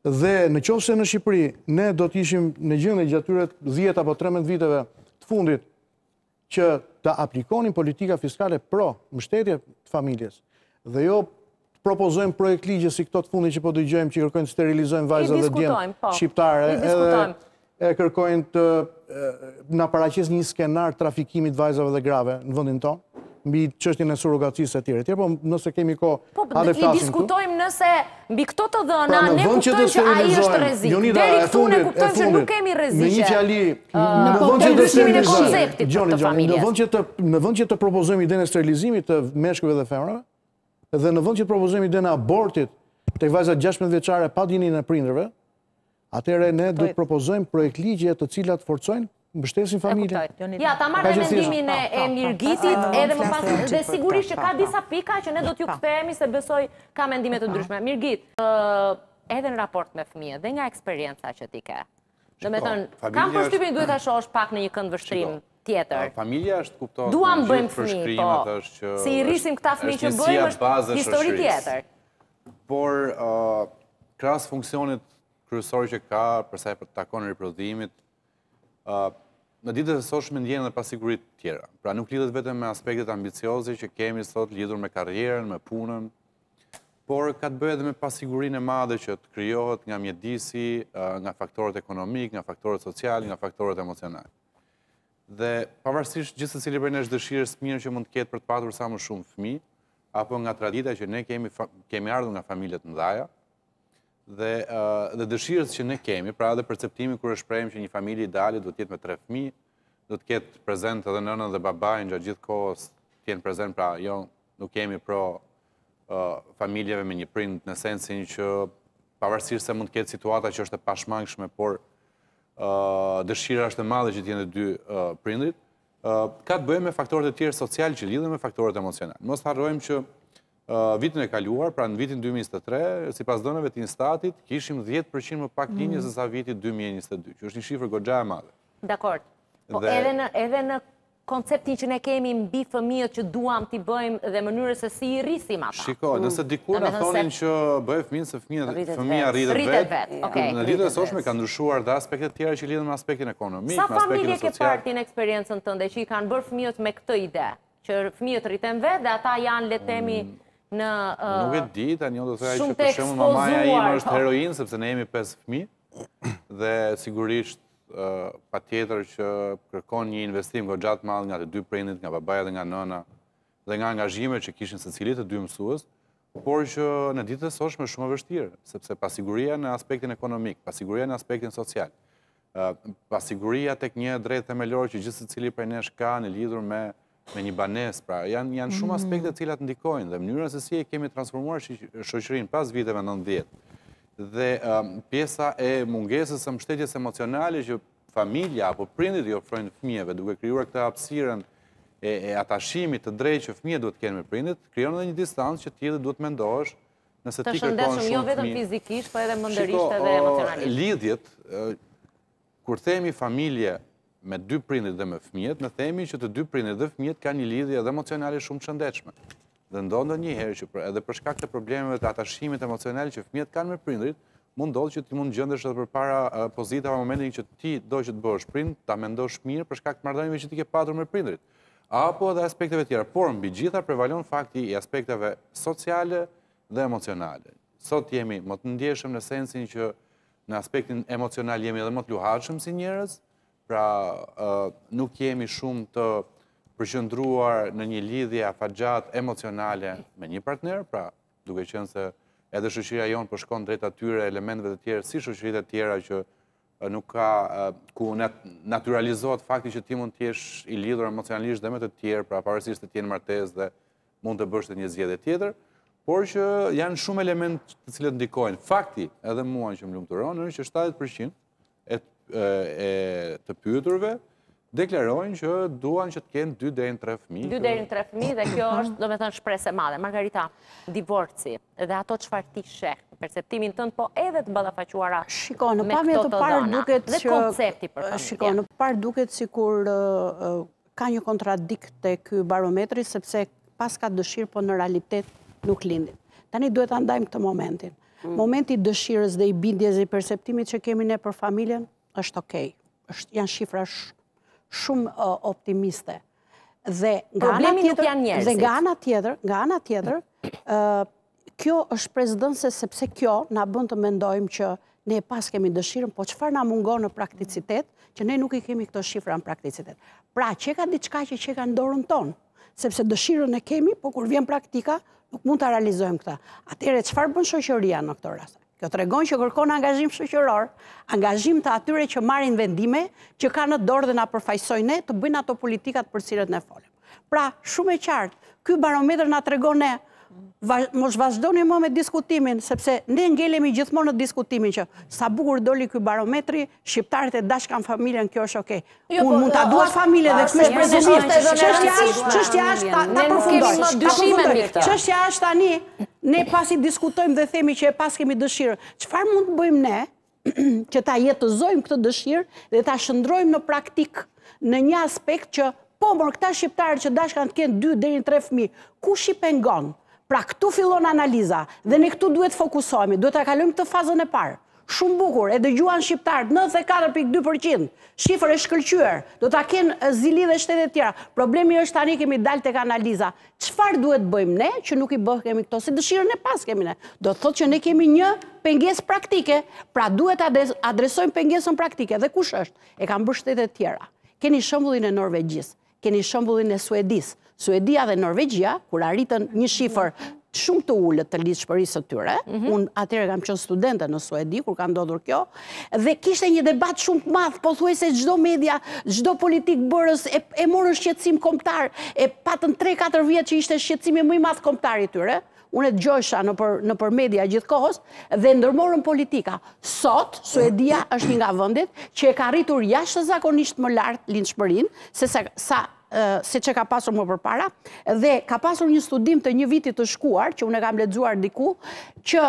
Dhe në qoftë se në Shqipëri, ne do të ishim në gjendje gjatë këtyre 10 apo 13 viteve të fundit, që të aplikonin politika fiskale pro mbështetje të familjes dhe jo propozojmë projektligje si këto të fundit që po dëgjojmë që kërkojnë të sterilizojnë vajzat dhe djemtë po. shqiptare edhe e kërkojnë të na paraqesin një skenar trafikimi të vajzave dhe grave në vëndin tonë, mbi çështjen e surogacisë e tjere. Tjere, po nëse kemi kohë... Po, i diskutojmë nëse Mbi këto të dhëna, pra, ne kuptojmë që ai është rrezik. Deri këtu ne kuptojmë që nuk kemi rrezik. Me një fjali, në vend që të sterilizojmë, Gjon, Gjon, në vend që të në vend që të propozojmë idenë e sterilizimit të meshkujve dhe femrave, dhe në vend që të propozojmë idenë e abortit tek vajzat 16 vjeçare pa dijen e prindërve, Atëherë ne duhet të propozojmë projektligje të cilat forcojnë mbështesin familjen. Ja, ta marr mendimin e Mirgitit edhe më pas dhe sigurisht që ka disa pika që ne do t'u kthehemi se besoj ka mendime të ndryshme. Mirgit, edhe në raport me fëmijët dhe nga eksperienca që ti ke. Domethënë, kam përshtypjen duhet ta shohësh pak në një këndvështrim tjetër. Familja është kuptohet. Duam bëjmë fëmijë, po. Si i rrisim këta fëmijë që bëjmë është histori tjetër. Por, krahas funksionit kryesor që ka, për sa i takon riprodhimit, në ditët e sotshme ndjen dhe pasiguri të tjera. Pra nuk lidhet vetëm me aspektet ambicioze që kemi sot lidhur me karrierën, me punën, por ka të bëjë dhe me pasigurinë e madhe që të krijohet nga mjedisi, nga faktorët ekonomikë, nga faktorët socialë, nga faktorët emocionalë. Dhe pavarësisht gjithsecili prej nesh dëshirës të mirë që mund të ketë për të patur sa më shumë fëmijë, apo nga tradita që ne kemi ardhur nga familje të mëdhaja dhe dëshirës që ne kemi, pra edhe perceptimi kur e shprehim që një familje ideale duhet të jetë me tre fëmijë, duhet të ketë prezent edhe nënën dhe babain gjatë gjithë kohës të jenë prezent, pra jo nuk jemi pro familjeve me një prind në sensin që Pavarësisht se mund të ketë situata që është e pashmangshme, por dëshira është e madhe që të jenë të dy prindërit, ka të bëjmë me faktorët e tjerë socialë që lidhen me faktorët emocionalë. Mos harrojmë që vitin e kaluar, pra në vitin 2023, sipas të dhënave të INSTAT-it, kishim 10% më pak lindje sesa vitit 2022, që është një shifër goxha e madhe. Dakord. Po edhe në konceptin që ne kemi mbi fëmijët që duam t'i bëjmë dhe mënyrës se si i rrisim ata. Shiko, nëse dikur na thonin që bëje fëmijën se fëmija rritet vetë, në ditët e sotshme ka ndryshuar dhe aspekte të tjera që lidhen me aspektin ekonomik, me aspektin social. Sa familje ke parë ti në eksperiencën tënde që i kanë bërë fëmijët me këtë ide, që fëmijët rriten vetë dhe ata janë le të themi në Nuk e di, tani unë do të thoja që për shembull mamaja ime është heroinë sepse ne jemi pesë fëmijë dhe sigurisht patjetër që kërkon një investim goxha të madh nga të dy prindërit, nga babaja dhe nga nëna, dhe nga angazhime që kishin secili të dy mësues, por që në ditët e sotshme shumë e vështirë, sepse pasiguria në aspektin ekonomik, pasiguria në aspektin social, pasiguria tek një e drejtë themelore që gjithsecili prej nesh kanë lidhur me me një banesë, pra janë janë shumë mm. aspekte të cilat ndikojnë dhe mënyra se si e kemi transformuar shoqërinë pas viteve 90. Dhe um, pjesa e mungesës së mbështetjes emocionale që familja apo prindit i ofrojnë fëmijëve duke krijuar këtë hapësirën e, e atashimit të drejtë që fëmijët duhet të kenë me prindit, krijon edhe një distancë që ti edhe duhet mendosh nëse ti kërkon jo shumë. Të shëndetshëm jo vetëm fizikisht, por edhe mendërisht edhe emocionalisht. Lidhjet Kur themi familje me dy prindrit dhe me fëmijët, ne themi që të dy prindrit dhe fëmijët kanë një lidhje edhe emocionale shumë të shëndetshme. Dhe ndo ndonjëherë që për, edhe për shkak të problemeve të atashimit emocional që fëmijët kanë me prindrit, mund të ndodhë që ti mund të gjendesh edhe përpara pozitave në momentin që ti do që të bëhesh prind, ta mendosh mirë për shkak të marrëdhënieve që ti ke patur me prindrit. Apo edhe aspekteve tjera, por mbi të gjitha prevalon fakti i aspekteve sociale dhe emocionale. Sot jemi më të ndjeshëm në sensin që Në aspektin emocional jemi edhe më të luhatshëm si njerëz, pra nuk jemi shumë të përqendruar në një lidhje afatgjatë emocionale me një partner, pra duke qenë se edhe shoqëria jonë po shkon drejt atyre elementeve të tjerë, si shoqëritë e tjera që nuk ka, ku naturalizohet fakti që ti mund t'jesh i lidhur emocionalisht dhe me të tjerë, pra pavarësisht të jenë martesë dhe mund të bësh dhe një zgjedhje tjetër, por që janë shumë elementë të cilët ndikojnë. Fakti, edhe mua që më lumturon, është që 70% e, e të pyeturve deklarojnë që duan që të kenë 2 deri në 3 fëmijë. 2 deri në 3 fëmijë dhe kjo është, domethënë, shpresë e madhe. Margarita, divorci dhe ato çfarë ti sheh perceptimin tënd, po edhe të ballafaquara me këto të dhëna. Dhe koncepti për familje. Shiko, në pamje të parë duket sikur Ka një kontradiktë te ky barometri sepse paska dëshirë po në realitet nuk lindin. Tani duhet ta ndajmë këtë momentin. Mm. Momenti i dëshirës dhe i bindjes dhe i perceptimit që kemi ne për familjen është okay. Janë shifra shumë uh, optimiste. Dhe nga ana tjetër, dhe nga ana tjetër, nga ana tjetër, uh, kjo është shpresëdhënëse sepse kjo na bën të mendojmë që ne e paskemi dëshirën, po çfarë na mungon në prakticitet, që ne nuk i kemi këto shifra në prakticitet. Pra, qenka diçka që qenka në dorën tonë, sepse dëshirën e kemi, po kur vjen praktika, nuk mund ta realizojmë këtë. Atëherë, çfarë bën shoqëria në këto raste? Kjo tregon që kërkon angazhim shoqëror, angazhim të atyre që marrin vendime, që kanë në dorë dhe na përfaqësojnë ne të bëjnë ato politikat për të cilët ne folëm. Pra, shumë e qartë, ky barometër na tregon ne mos vazhdoni më me diskutimin, sepse ne ngelemi gjithmonë në diskutimin që sa bukur doli ky barometri, shqiptarët e dashkan familjen, kjo është okay. Jo, Unë po, mund ta dua familjen dhe ky është prezumim. Çështja është, çështja është ta ta përfundojmë. Çështja është tani ne pasi diskutojmë dhe themi që e paskemi dëshirë. Çfarë mund të bëjmë ne që ta jetëzojmë këtë dëshirë dhe ta shndrojmë në praktikë në një aspekt që po mor këta shqiptarë që dashkan të kenë 2 deri në 3 fëmijë, kush i pengon? Pra këtu fillon analiza dhe ne këtu duhet të fokusohemi, duhet ta kalojmë këtë fazën e parë. Shumë bukur, e dëgjuan shqiptarët, nëntëdhjetë e katër pikë dy për qind, shifër e shkëlqyer, do ta kenë zili dhe shtetet tjera. Problemi është tani kemi dalë tek analiza. Çfarë duhet të bëjmë ne që nuk i bëkemi këto, se dëshirën e paskemi ne. Do të thotë që ne kemi një pengesë praktike, pra duhet ta adresojmë pengesën praktike. Dhe kush është? E kanë bërë shtetet tjera. Keni shembullin e Norvegjisë. keni shembullin e Suedisë. Suedia dhe Norvegjia, kur arritën një shifër shumë të ulët të lindshmërisë së tyre. Mhm. Unë atëherë kam qenë studente në Suedi kur ka ndodhur kjo dhe kishte një debat shumë të madh, pothuajse çdo media, çdo politikëbërës e, e morën shqetësim kombëtar, e patën 3-4 vjet që ishte shqetësimi më i madh kombëtar i tyre. Unë e dëgjojsha nëpër nëpër media gjithë kohës dhe ndërmorën politika. Sot Suedia është një nga vendet që e ka rritur jashtëzakonisht më lart lindshmërinë se sa sa se ç'e ka pasur më përpara dhe ka pasur një studim të një viti të shkuar që unë e kam lexuar diku që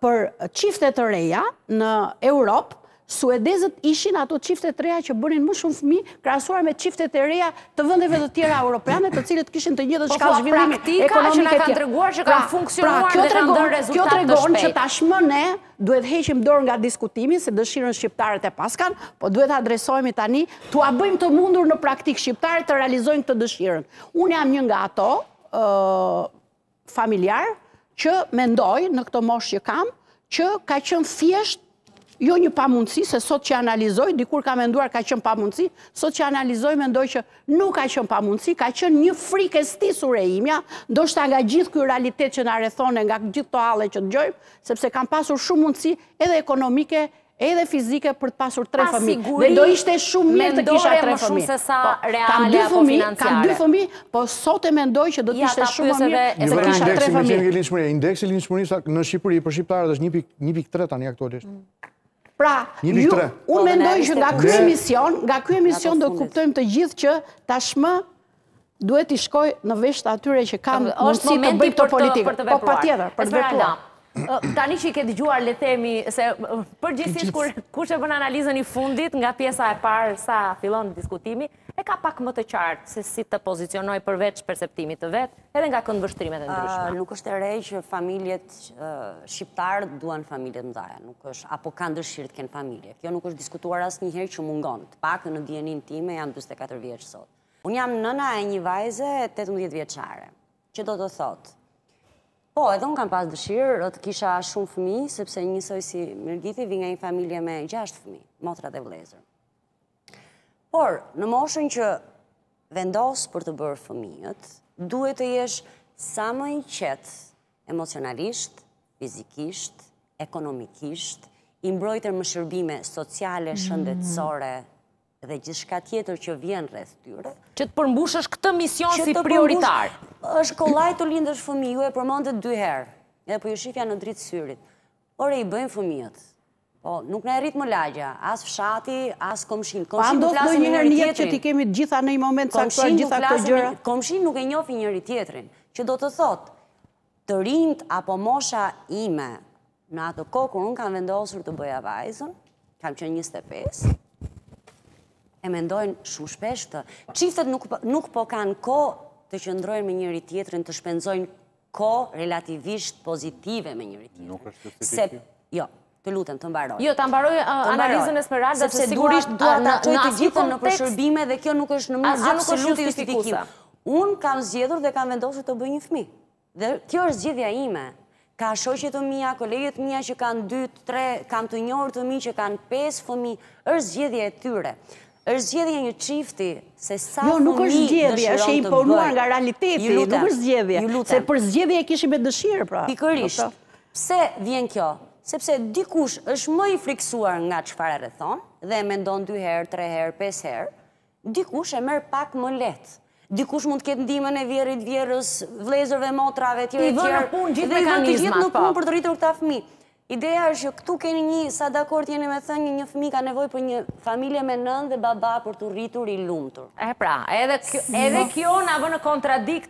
për çifte të reja në Europë Suedezët ishin ato çifte të reja që bënin më shumë fëmijë krahasuar me çiftet e reja të vendeve të tjera europiane, të cilët kishin të njëjtën po, shkallë zhvillimi ekonomik e tjerë. treguar që pra, kanë pra, funksionuar pra, dhe kanë dhënë rezultat të shpejtë. Kjo tregon që tashmë ne duhet të heqim dorë nga diskutimi, se dëshirën shqiptarët e paskan, po duhet të adresohemi tani, t'ua bëjmë të mundur në praktikë shqiptarët të realizojnë këtë dëshirën. Unë jam një nga ato, familjarë që mendoj në këtë moshë që kam, që ka qenë thjesht jo një pamundësi, se sot që analizoj, dikur kam menduar ka qenë pamundësi, sot që analizoj mendoj që nuk ka qenë pamundësi, ka qenë një frikë e stisur e imja, ndoshta nga gjithë ky realitet që na rrethon e, nga gjithë këto halle që dëgjojmë, sepse kam pasur shumë mundësi edhe ekonomike, Edhe fizike për të pasur tre fëmijë. Dhe do ishte shumë mirë të kisha tre fëmijë. Po, kam dy fëmijë, kam dy fëmijë, po sot e mendoj që do të ishte shumë më mirë të kisha tre fëmijë. Indeksi i lindshmërisë në Shqipëri për shqiptarët është një pikë tre tani aktualisht. Pra, unë mendoj që nga ky emision, nga ky emision do kuptojmë të gjithë që tashmë Duhet t'i shkojë në vesh atyre që kanë mundësi të bëjnë këto politika. Është momenti për të vepruar. Po, patjetër, për të vepruar. Esmeralda, tani që i ke dëgjuar, le të themi, se përgjithësisht kush e bën analizën i fundit, nga pjesa e parë sa fillon diskutimi, e ka pak më të qartë se si të pozicionojë përveç perceptimit të vet, edhe nga këndvështrimet e ndryshme. Nuk është e re që familjet, shqiptarët duan familje të mëdha, nuk është, apo kanë dëshirë të kenë familje. Kjo nuk është diskutuar asnjëherë që mungon, të pakën në dijenin time, jam 44 vjeç sot. Unë jam nëna e një vajze 18 vjeçare, që do të thotë, Po, edhe unë kam pas dëshirë të kisha shumë fëmijë, sepse njësoj si Mirgiti vij nga një familje me gjashtë fëmijë, motra dhe vëllezër. Por, në moshën që vendos për të bërë fëmijët, duhet të jesh sa më i qetë emocionalisht, fizikisht, ekonomikisht, i mbrojtur me shërbime sociale, mm. shëndetësore, dhe gjithçka tjetër që vjen rreth tyre. Që të përmbushësh këtë mision si prioritar. Është kollaj të lindësh fëmijë, ju e përmendët dy herë, dhe po ju shihja në dritë të syrit. Ore i bëjmë fëmijët. Po, nuk na e rrit më lagja, as fshati, as komshiu. Po ndodh ndonjëherë në jetë që t'i kemi të gjitha në një moment të caktuar gjithë këto gjëra? Komshin nuk e njohim njëri-tjetrin, që do të thotë, Të rinjtë apo mosha ime në atë kohë kur unë kam vendosur të bëja vajzën, kam qenë 25, e mendojnë shumë shpesh këtë. Çiftet nuk po, nuk po kanë kohë të qëndrojnë me njëri-tjetrin, të shpenzojnë kohë relativisht pozitive me njëri-tjetrin. Nuk është se... Jo, Të lutem, të mbaroj. Jo, ta mbarojë analizën Esmeralda se sigurisht dua ta çoj të gjithën nëpër shërbime dhe kjo nuk është në mënyrë absolute justifikim. Unë kam zgjedhur dhe kam vendosur të bëj një fëmijë. Dhe kjo është zgjedhja ime. Ka shoqe të mia, kolege të mia që kanë 2, 3, kam të njohur të mi që kanë 5 fëmijë, është zgjedhja e tyre. Është zgjedhja e një çifti se sa fëmijë dëshiron të bëjë. Jo, nuk është zgjedhje, është e imponuar nga realiteti, nuk është zgjedhje. Se për zgjedhje e kishim me dëshirë, pra. Pikërisht. Pse vjen kjo? Sepse dikush është më i frikësuar nga çfarë e rrethon dhe e mendon dy herë, tre herë, pesë herë, dikush e merr pak më lehtë. Dikush mund të ketë ndihmën e vjehrrit, vjehrrës, vëllezërve, motrave etj etj. I vë në punë gjithë mekanizmat, po. Dhe i vë të gjithë në punë për të rritur këta fëmijë. Ideja është që këtu keni një, sa dakord jeni me thënien, një fëmijë ka nevojë për një familje me nënë dhe baba për t'u rritur i lumtur. Eh pra, edhe kjo na vë në kontradikt.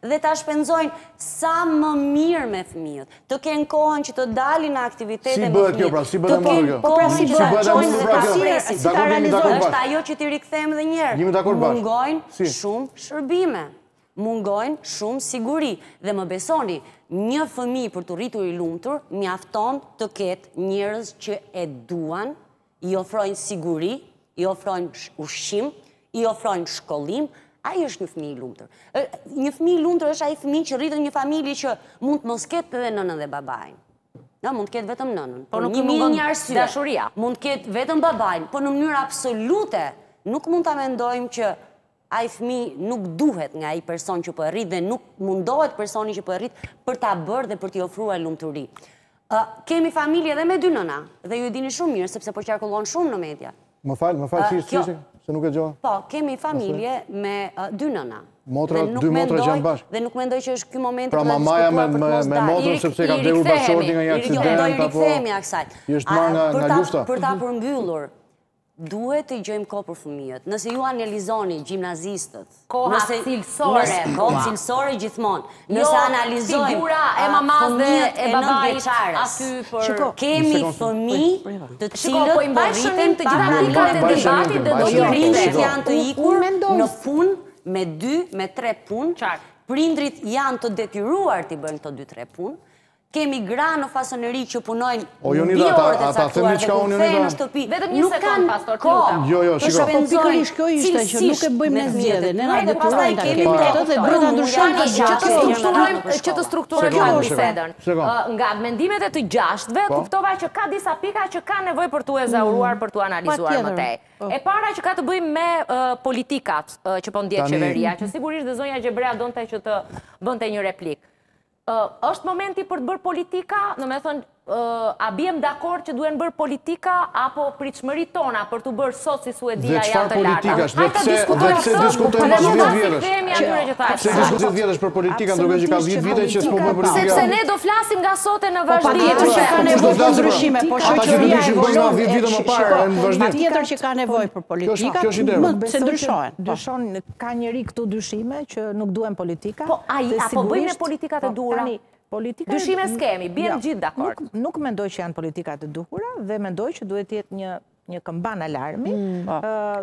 dhe ta shpenzojnë sa më mirë me fëmijët, të kenë kohën që të dalin në aktivitete me fëmijët, të kenë kohën që ta çojnë dhe ta presin. Si të realizohet? Është ajo që t'i rikthehem edhe një herë. Mungojnë shumë shërbime, mungojnë shumë siguri dhe më besoni, një fëmijë për t'u rritur i lumtur mjafton të ketë njerëz që e duan, i ofrojnë siguri, i ofrojnë ushqim, i ofrojnë shkollim, ai është një fëmijë i lumtur. Një fëmijë i lumtur është ai fëmijë që rritet në një familje që mund të mos ketë dhe nënën dhe babain. Na mund të ketë vetëm nënën, por nuk mund një arsye. Dashuria. Mund të ketë vetëm babain, por në mënyrë absolute nuk mund ta mendojmë që Ai fëmijë nuk duhet nga ai person që po e rrit dhe nuk mundohet personi që po e rrit për ta bërë dhe për t'i ofruar lumturi. Ë, kemi familje edhe me dy nëna dhe ju e dini shumë mirë sepse po qarkullon shumë në media. Më fal, më fal, çish, çish, se nuk e dëgjova. Po, kemi familje me dy nëna. Motra, dy motra që janë bashkë. Dhe nuk mendoj që është ky momenti pra, për të diskutuar për të mos dalë. Pra mamaja me motrën sepse ka vdekur bashkëshorti nga një aksident apo. Do i rikthehemi kësaj. Është marrë nga lufta. Për ta përmbyllur Duhet t'i gjejmë kohë për fëmijët. Nëse ju analizoni gjimnazistët, koha cilësore, koha cilësore gjithmonë. Jo, nëse analizojmë figura e mamasë dhe e babait aty për kemi fëmijë të cilët po i mbajnë shënim të gjitha aplikatet e debatit dhe prindërit janë të ikur në punë me 2 me 3 punë. Prindërit janë të detyruar t'i bëjnë këto 2-3 punë. Kemi gra në fasoneri që punojnë mbi orët e caktuara dhe kur kthehen në shtëpi nuk kanë kohë të shpenzojnë cilësisht me fëmijët e tyre dhe pastaj kemi ne këto mujane që të strukturojmë pak bisedën. Nga mendimet e të gjashtëve kuptova që ka disa pika që ka nevojë për t'u ezauruar, për t'u analizuar më tej. E para që ka të bëjmë me politikat që po ndjek qeveria, që sigurisht dhe zonja Gjebrea donte që të bënte një replikë. Është momenti për të bërë politika, domethënë, a biem dakord që duhen bërë politika, apo pritshmëritë tona për t'u bërë sot si Suedia janë të larta? Dhe çfarë politika është, dhe pse diskutojmë pas 10 vjetësh? Pse diskutojmë 10 vjet për politika, ndërkohë që ka 10 vjet që s'po bëhen politika? Sepse ne do flasim nga sot e në vazhdim. Po patjetër që ka nevojë për ndryshime, po shoqëria evoluon e shiko, patjetër që ka nevojë për politika, se ndryshojnë. Ka njeri këtu dyshime që nuk duhen politika? Po ai, a po bëhen politikat e duhura? Dyshime s'kemi, biem jo, gjithë dakord. Nuk mendoj që janë politikat e duhura dhe mendoj që duhet të jetë një një këmbanë alarmi, mm. po.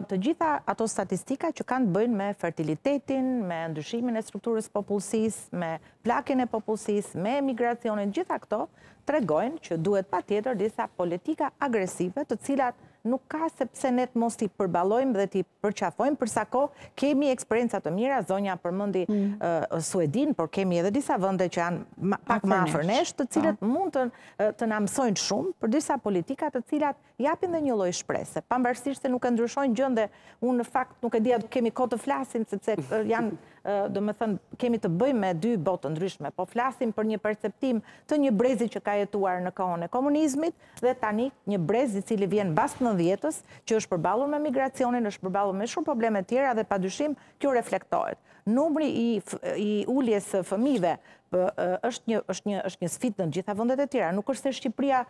të gjitha ato statistika që kanë të bëjnë me fertilitetin, me ndryshimin e strukturës së popullsisë, me plakjen e popullsisë, me emigracionin, gjitha këto tregojnë që duhet patjetër disa politika agresive të cilat Nuk ka se pse ne të mos t'i përballojmë dhe t'i përqafojmë për sa kohë kemi eksperienca të mira, zonja përmendi Suedinë, por kemi edhe disa vende që janë pak më afër nesh, të cilat po. mund të na mësojnë shumë për disa politika të cilat japin dhe një lloj shprese, pavarësisht se nuk e ndryshojnë gjënë dhe unë në fakt nuk e di a kemi kohë të flasim sepse janë domethënë, kemi të bëjmë me dy botë të ndryshme, po flasim për një perceptim të një brezi që ka jetuar në kohën e komunizmit, Dhe tani një brez i cili vjen mbas nëndhjetës, që është përballur me migracionin, është përballur me shumë probleme të tjera dhe padyshim kjo reflektohet. Numri i i uljes së fëmijëve është një është një është një sfidë në të gjitha vendet e tjera. Nuk është se Shqipëria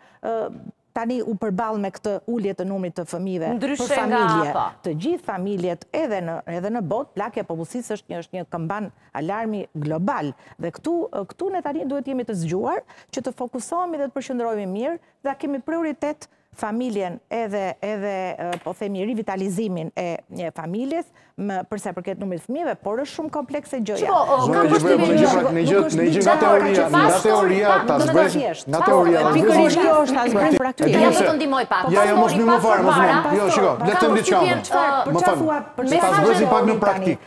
tani u përball me këtë ulje të numrit të fëmijëve për familje. Të gjithë familjet edhe në edhe në botë, plakja e popullsisë është një është një këmbanë alarmi global dhe këtu këtu ne tani duhet të jemi të zgjuar që të fokusohemi dhe të përqendrohemi mirë ta kemi prioritet familjen edhe edhe po themi rivitalizimin e familjes për sa i përket numrit të fëmijëve, por është shumë komplekse gjëja. Po, kam përshtypjen që një gjë, një gjë, një gjë nga teoria, nga teoria ta zbresh, nga teoria ta zbresh. Pikërisht kjo është ta zbresh në praktikë. Ja, do të ndihmoj pak. Ja, ja, mos më më fare, mos më. Jo, shiko, le të them diçka. Më fal. Më fal. Të zbresim pak në praktikë.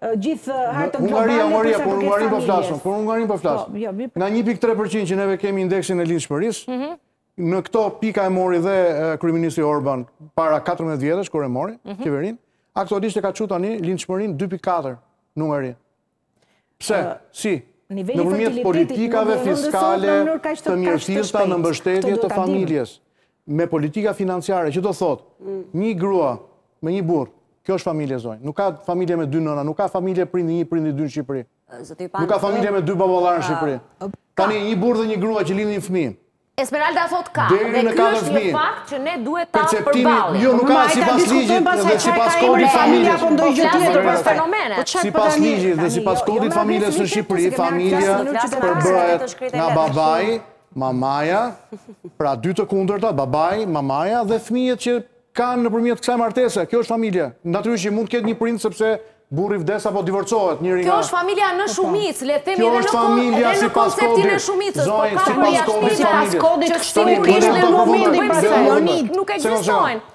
Gjithë hartën globale për sa i përket familjes. Për Hungarinë po flasëm. Po, jo, Nga 1.3% që neve kemi indeksin e lindshmërisë, mhm. në këto pika e mori dhe kryeministri Orban para 14 vjetësh kur e mori mhm. qeverinë, aktualisht e ka çu tani lindshmërinë 2.4 në Hungari. Pse? Si? Nëpërmjet politikave fiskale të mirëfillta në mbështetje të familjes. me politika financiare që do të thotë, një grua me një burrë, kjo është familje zonjë. Nuk ka familje me dy nëna, nuk ka familje prindi një, prindi dy në Shqipëri. Nuk ka familje me dy baballarë në Shqipëri. Tani një burrë dhe një grua që lindin fëmijë. Esmeralda thotë ka, dhe ky është një fakt që ne duhet ta përballim. Jo, nuk ka sipas ligjit dhe sipas kodit të familjes. Po ndonjë gjë tjetër për fenomene. Sipas ligjit dhe sipas kodit të familjes në Shqipëri, familja përbëhet nga babai, Mamaja, pra dy të kundërta, babai, mamaja dhe fëmijët që kanë nëpërmjet kësaj martese. Kjo është familje. Natyrisht që mund të ketë një prind sepse burri vdes apo divorcohet njëri nga Kjo është familja në shumicë, le të themi edhe në familja edhe në konceptin e shumicës, po ka një jashtë familja që sikur ishte në momentin pastaj nuk ekzistojnë.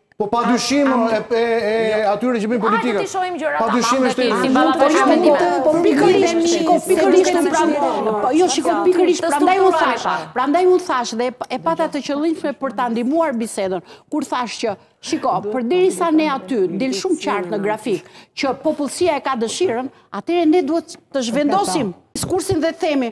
Po pa dyshim e atyre që bëjnë politika. Hajde të shohim gjëra të padyshim është i simbala për shpëtim. Po pikërisht, shiko pikërisht në pra. Po jo shiko pikërisht, prandaj unë thashë. Prandaj unë thashë dhe e pata të qëllimshme për ta ndihmuar bisedën, kur thashë që Shiko, përderisa ne aty, del shumë qartë në grafik, që popullsia e ka dëshirën, atëherë ne duhet të zhvendosim diskursin dhe të themi,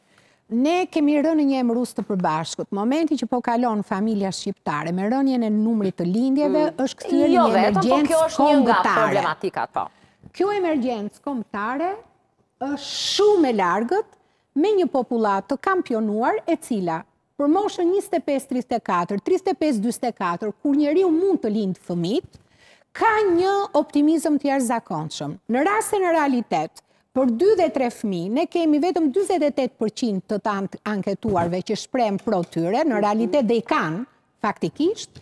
Ne kemi rënë në një emërues të përbashkët. Momenti që po kalon familja shqiptare me rënien e numrit të lindjeve mm. është kthyer jo, një emergjencë kombëtare. Jo vetëm, por kjo është një nga problematikat, po. Kjo emergjencë kombëtare është shumë e largët me një popullatë të kampionuar e cila Për moshën njëzet e pesë tridhjetë e katër, tridhjetë e pesë dyzet e katër, kur njeriu mund të lindë fëmijët, ka një optimizëm të jashtëzakonshëm. Në rast se në realitet, për dy dhe tre fëmijë, ne kemi vetëm 48 përqind të të anketuarve që shprehen pro tyre, në realitet dhe i kanë, faktikisht,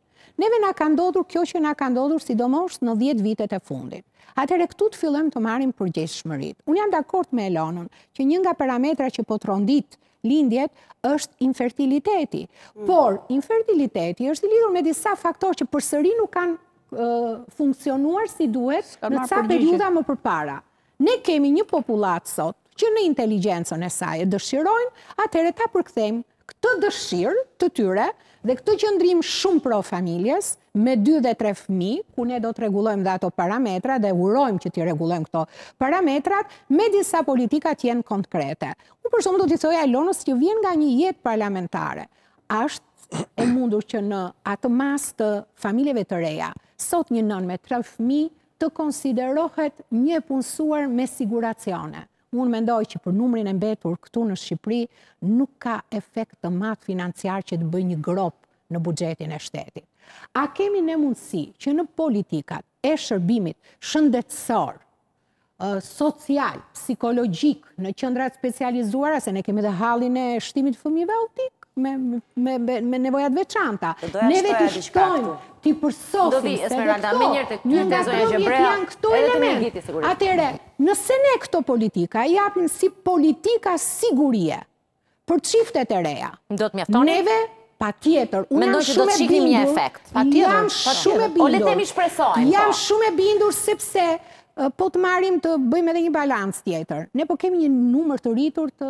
Neve na ka ndodhur kjo që na ka ndodhur sidomos në 10 vitet e fundit. Atëherë këtu të fillojmë të marrim përgjegjshmëritë. Unë jam dakord me Elonën që një nga parametra që po trondit lindjet është infertiliteti. Mm. Por infertiliteti është i lidhur me disa faktorë që përsëri nuk kanë funksionuar si duhet në ca periudha më përpara. Ne kemi një popullatë sot që në inteligjencën e saj e dëshirojnë, atëherë ta përkthejmë këtë dëshirë të tyre dhe këtë qëndrim shumë pro familjes, me dy dhe tre fëmijë, ku ne do të rregullojmë dhe ato parametra dhe urojmë që t'i rregullojmë këto parametrat, me disa politika të jenë konkrete. Unë për shembull do t'i thoja Elonës që vjen nga një jetë parlamentare. A është e mundur që në atë masë të familjeve të reja, sot një nënë me tre fëmijë të konsiderohet një e punësuar me siguracione. Unë mendoj që për numrin e mbetur këtu në Shqipëri nuk ka efekt të madh financiar që të bëjë një gropë në buxhetin e shtetit. A kemi ne mundësi që në politikat e shërbimit shëndetësor, social, psikologjik, Në qendrat e specializuara, se ne kemi dhe hallin e shtimit të fëmijëve autikë, me, me, me, me nevoja të veçanta. Neve t'i shtojmë, t'i përsosim, se dhe këto, një nga të rëvjet janë këto elementë. Atëherë, nëse ne këto politika, i japim si politika sigurie, për çiftet e reja. Do të mjaftonin? Neve patjetër, unë jam shumë e bindur, jam shumë e bindur, o le të themi shpresojmë, jam po. shumë e bindur sepse po të marrim të bëjmë edhe një balancë tjetër. Ne po kemi një numër të rritur të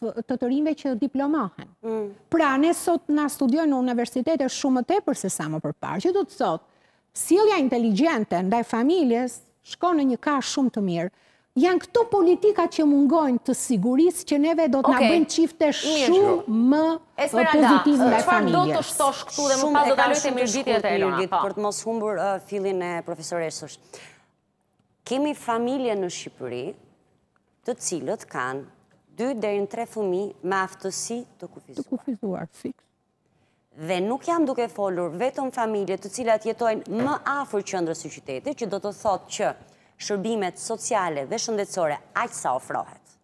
të, të rinjve që diplomohen. Mm. Pra, ne sot na studiojnë në universitete shumë më tepër sesa më përpara, që do të thotë Sjellja inteligjente ndaj familjes shkon në një kah shumë të mirë. Janë këto politikat që mungojnë të sigurisë që neve do të na bëjnë çifte shumë më pozitive ndaj familjes. Esmeralda, çfarë do të shtosh këtu dhe më pas do t'ia lë rishtas mikrofonin Elonës, po. Për të mos humbur fillin e profesoreshës. Kemi familje në Shqipëri, të cilët kanë dy deri në tre fëmijë me aftësi të kufizuar. Të kufizuar, fiks. Dhe nuk jam duke folur vetëm familje të cilat jetojnë më afër qendrës së qytetit, që do të thotë që shërbimet sociale dhe shëndetësore aq sa ofrohet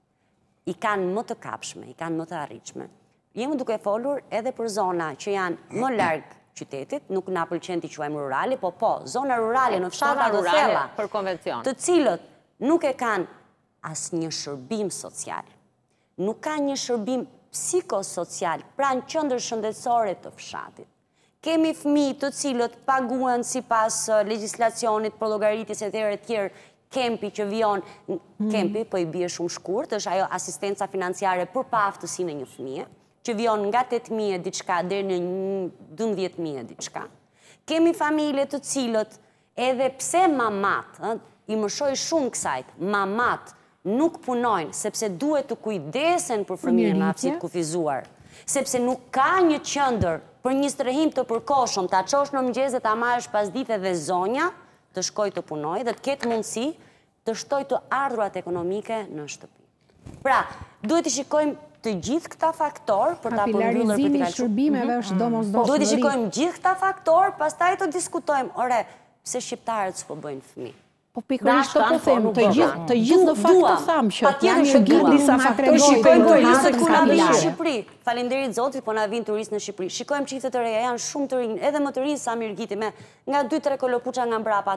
i kanë më të kapshme, i kanë më të arritshme. Jemi duke folur edhe për zona që janë më larg qytetit, nuk na pëlqen t'i quajmë rurale, po po, zona rurale në fshatra të thella, të cilët nuk e kanë asnjë shërbim social. Nuk ka një shërbim psikosocial pranë qendrës shëndetësore të fshatit. Kemi fëmijë të cilët paguhen sipas uh, legjislacionit përllogaritjes etj etj kempi që vijon mm. kempi po i bie shumë shkurt, është ajo asistenca financiare për paaftësinë e një fëmije, që vijon nga 8000 e diçka deri në 12000 e diçka. Kemi familje të cilët Edhe pse mamat ë i mëshoj shumë kësajt, mamat nuk punojnë sepse duhet të kujdesen për fëmijën me aftësi të kufizuar, sepse nuk ka një qendër për një strehim të përkohshëm, ta çosh në mëngjes dhe ta marrësh pasdite dhe zonja të shkojë të punojë dhe të ketë mundësi të shtojë të ardhurat ekonomike në shtëpi. Pra, duhet të shikojmë të gjithë këta faktorë për ta përmbyllur paketa e shërbimeve është domos domos Duhet të shikojmë gjithë këta faktorë, pastaj të diskutojmë, ore, pse shqiptarët s'po bëjnë fëmijë. Po pikërisht të po them, të gjithë, të gjithë në fakt të themi që janë që gjithë disa faktorë që shikojmë turistët kur na vijnë në Shqipëri. Faleminderit Zotit, po na vijnë turistë në Shqipëri. Shikojmë çifte të reja, janë shumë të rinj, edhe më të rinj sa Mirgiti me nga 2-3 kolopuça nga mbrapa,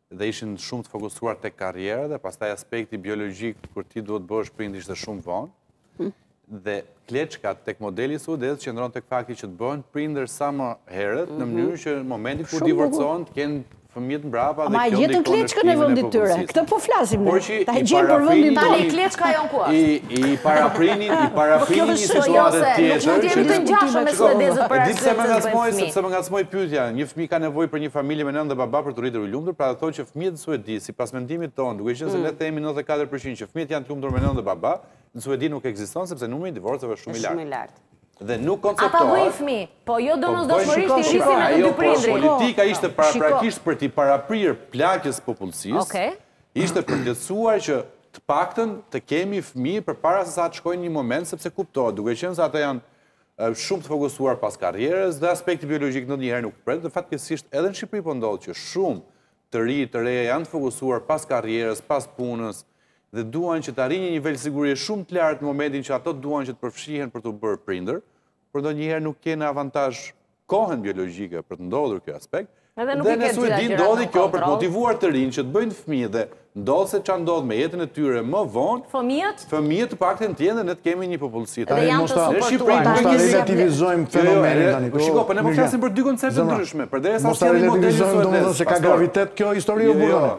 dhe ishin shumë të fokusuar tek karriera dhe pastaj aspekti biologjik kur ti duhet të bëhesh prind ishte shumë vonë. Hm. Dhe kleçka tek modeli suedez qëndron tek fakti që të bëhen prindër sa më herët në mhm. mënyrë që në momentin kur divorcohen të kenë fëmijët mbrapa dhe e kanë gjetur kleçkën e vendit tyre. Këtë po flasim ne. Ta gjen për vendin tonë. Tani kleçka jonë ku është? I i paraprinin, i po paraprinin një situatë tjetër. Nuk jemi të ngjashëm me suedezët për arsye të bëjnë. Sepse më ngacmoi sepse më ngacmoi pyetja, një fëmijë ka nevojë për një familje me nënë dhe baba Rritur i lumtur, pra thonë që fëmijët në Suedi, sipas mendimit tonë, duke qenë se ne themi nëntëdhjetë e katër për qind që fëmijët janë të lumtur me nënë dhe baba, në Suedi nuk ekziston sepse numri i divorceve është shumë i lartë. Dhe nuk konceptohet. Ata bëjnë fëmijë, po jo domosdoshmërisht i rrisin me të dy prindërit. Ajo politika ishte paraprakisht për t'i paraprirë plakjes së popullsisë, ishte për të lehtësuar që të paktën të kemi fëmijë përpara se sa të shkojnë një moment, sepse kuptohet, duke qenë se ata janë shumë të fokusuar pas karrierës dhe aspekti biologjik ndonjëherë nuk pret dhe fatkeqësisht edhe në Shqipëri po ndodh që shumë të rinj, të reja janë të fokusuar pas karrierës, pas punës dhe duan që të arrijnë një nivel sigurie shumë të lartë në momentin që ato duan që të përfshihen për t'u bërë prindër, por ndonjëherë nuk ke në avantazh kohën biologjike për të ndodhur kjo aspekt, dhe në Suedi ndodhi kjo për të motivuar të rinjtë që të bëjnë fëmijë dhe ndodh se ça ndodh me jetën e tyre më vonë, fëmijët fëmijët të paktën të jenë dhe ne të kemi një popullsi të re. Në Shqipëri nuk e kemi relativizojmë jo, fenomenin jo, tani. Po shiko, po ne po flasim për dy koncepte të ndryshme, përderisa s'kemi modelin suedez. Mos të relativizojmë domethënë se ka gravitet kjo histori o jo, burrë.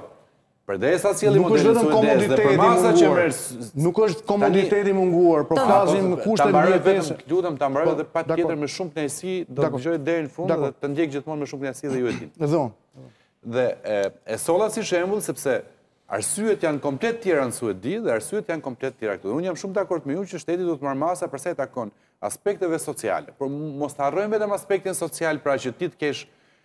Përderisa sjellim modelin suedez dhe për masa që merr nuk është komoditeti i munguar, por flasim në kushte mbijetese. Lutem ta mbaroj dhe patjetër me shumë kënaqësi do të dëgjoj deri në fund dhe të ndjek gjithmonë me shumë kënaqësi dhe ju e dini. Edhe unë. Dhe e solla si shembull sepse arsyet janë komplet tjera në Suedi dhe arsyet janë komplet tjera këtu. Unë jam shumë dakord me ju që shteti duhet të marrë masa për sa i takon aspekteve sociale. Por mos të harrojmë vetëm aspektin social pra që ti të kesh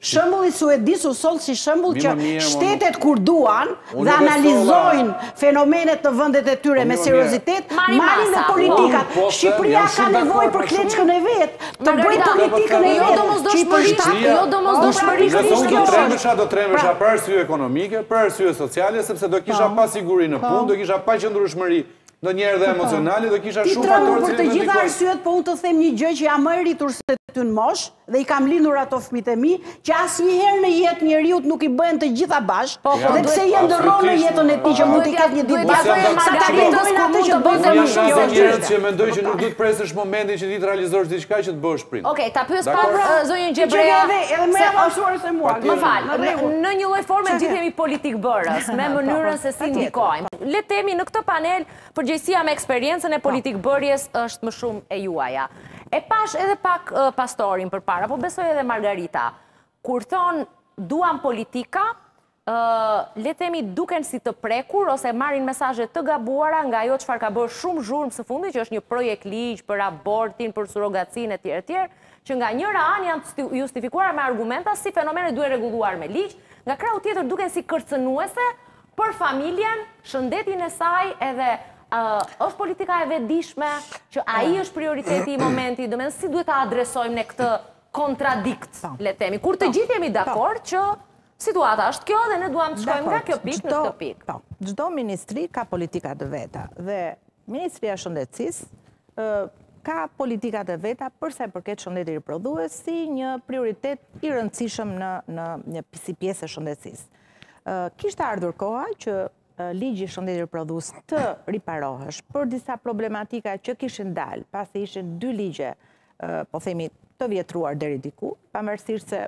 Shembulli suedez u soll si shembull që shtetet kur duan dhe analizojnë fenomenet në vendet e tyre me seriozitet, marrin dhe politikat. Shqipëria ka nevojë për kleçkën e vet, të bëjë politikën e vet, që i përshtatet. Nëse unë do trembesha, do trembesha për arsye ekonomike, për arsye sociale, sepse do kisha pasiguri në punë, do kisha paqëndrueshmëri Ndonjëherë dhe emocionale do kisha shumë faktorë të cilët do ndikojnë. Ti trembu për të gjitha arsyet, po unë të them një gjë që jam më e rritur se ty në moshë dhe i kam lindur ato fëmijët e mi, që asnjëherë në jetë njeriut nuk i bëhen të gjitha bashkë dhe pse i ëndërron në jetën e tij që mund t'i ketë një ditë bashkë, sa ta rregojnë atë që bëjnë fëmijët. Unë jam nga ata njerëz që mendoj që nuk duhet të presësh momentin që ti të realizosh diçka që të bëhesh prind. Okej, ta pyes pak zonjën Gjebrea. Ti që je edhe më e avancuar se mua. Më fal, në një lloj forme gjithë jemi politikëbërës me mënyrën se si ndikojmë. Le të themi në këtë panel përgjegjësia me eksperiencën e politikëbërjes është më shumë e juaja. E pashë edhe pak pastorin përpara, po besoj edhe Margarita. Kur thonë duam politika, le të themi duken si të prekur ose marrin mesazhe të gabuara nga ajo çfarë ka bërë shumë zhurmë së fundit, që është një projektligj për abortin, për surogacinë etj etj, që nga njëra anë janë justifikuar me argumenta si fenomenet duhen rregulluar me ligj, nga krahu tjetër duken si kërcënuese për familjen, shëndetin e saj edhe është politika e vetëdijshme që ai është prioriteti i momentit, domethënë si duhet ta adresojmë ne këtë kontradikt, po. le të themi, kur të po. gjithë jemi dakord po. që situata është kjo dhe ne duam të shkojmë nga kjo pikë në këtë pikë. Çdo ministri ka politika të veta dhe Ministria e Shëndetësisë ka politikat e veta për sa i përket shëndetit riprodhues si një prioritet i rëndësishëm në një si pjesë e shëndetësisë. Kishte ardhur koha që ligji i shëndetit riprodhues të riparohesh për disa problematika që kishin dalë, pasi ishin dy ligje, po themi, të vjetruar deri diku, pavarësisht se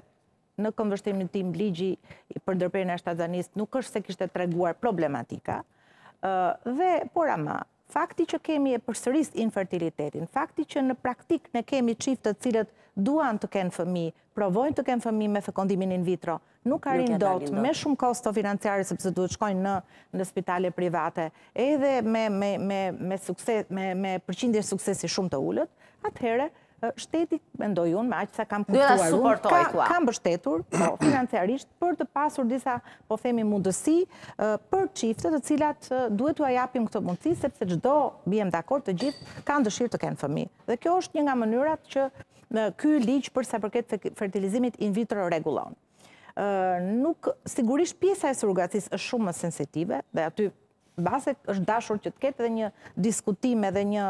në këndvështrimin tim ligji për ndërprerjen e shtatzanisë nuk është se kishte treguar problematika, dhe por ama, Fakti që kemi e përsëris infertilitetin, fakti që në praktikë ne kemi çifte të cilët duan të kenë fëmijë, provojnë të kenë fëmijë me fekondimin in vitro, nuk arrijnë dot me shumë kosto financiare sepse duhet shkojnë në në spitale private, edhe me me me me sukses me me përqindje suksesi shumë të ulët, atëherë Shteti, mendoj unë, me aq sa kam kuptuar unë, ka mbështetur po, financiarisht për të pasur disa, po themi, mundësi për çifte të cilat duhet t'ua japim këtë mundësi, sepse çdo biem dakord të gjithë kanë dëshirë të kenë fëmijë. Dhe kjo është një nga mënyrat që ky ligj për sa përket fertilizimit in vitro rregullon. Nuk, sigurisht pjesa e surrogacisë është shumë më sensitive dhe aty Mbase është dashur që të ketë edhe një diskutim, edhe një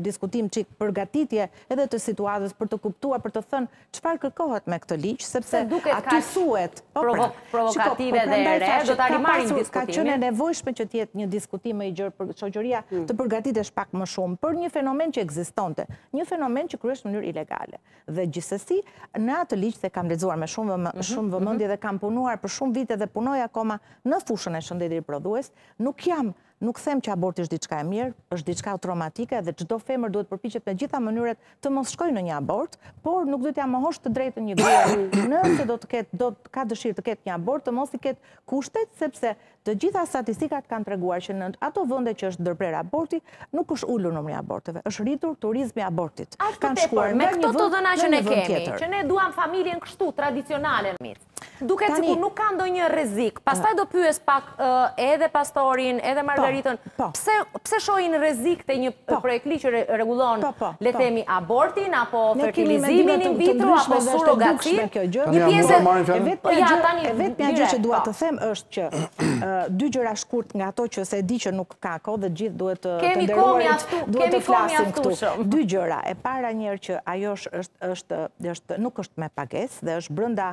diskutim çik përgatitje edhe të situatës për të kuptuar, për të thënë çfarë kërkohet me këtë ligj, sepse aty thuhet, po pra, provokative dhe e re, do ta rimarrim diskutimin. Ka qenë e nevojshme që të jetë një diskutim më i gjerë për shoqëria të përgatitej pak më shumë për një fenomen që ekzistonte, një fenomen që kryhej në mënyrë ilegale. Dhe gjithsesi, në atë ligj e kam lexuar me shumë mhm, mhm. vëmendje dhe kam punuar për shumë vite dhe punoj akoma në fushën e shëndetit riprodhues, nuk jam Nuk them që aborti është diçka e mirë, është diçka traumatike dhe çdo femër duhet përpiqet me gjitha mënyrat të mos shkojë në një abort, por nuk duhet t'ia mohosh të drejtën një gruaje nëse do të ketë do ka dëshirë të ketë një abort, të mos i ketë kushtet sepse Të gjitha statistikat kanë treguar që në ato vende që është ndërprerë aborti, nuk është ulur numri i aborteve, është rritur turizmi i abortit. Kanë shkuar, me këto të dhëna që ne kemi, që ne duam familjen kështu, tradicionale, duket sikur nuk ka ndonjë rrezik. Pastaj do pyes pak edhe pastorin, edhe Margaritën, Po. Pse pse shohin rrezik te një po. projektligj që rregullon, po, po, le të themi, abortin apo fertilizimin in vitro apo surrogacinë? Një pjesë e marrin fjalën. Po ja tani e vetmja gjë që dua të them është që dy gjëra shkurt nga ato që e di që nuk ka kohë dhe gjithë duhet të të nderuarit duhet të flasim këtu. Dy gjëra. E para një herë që ajo është është është nuk është me pagesë dhe është brenda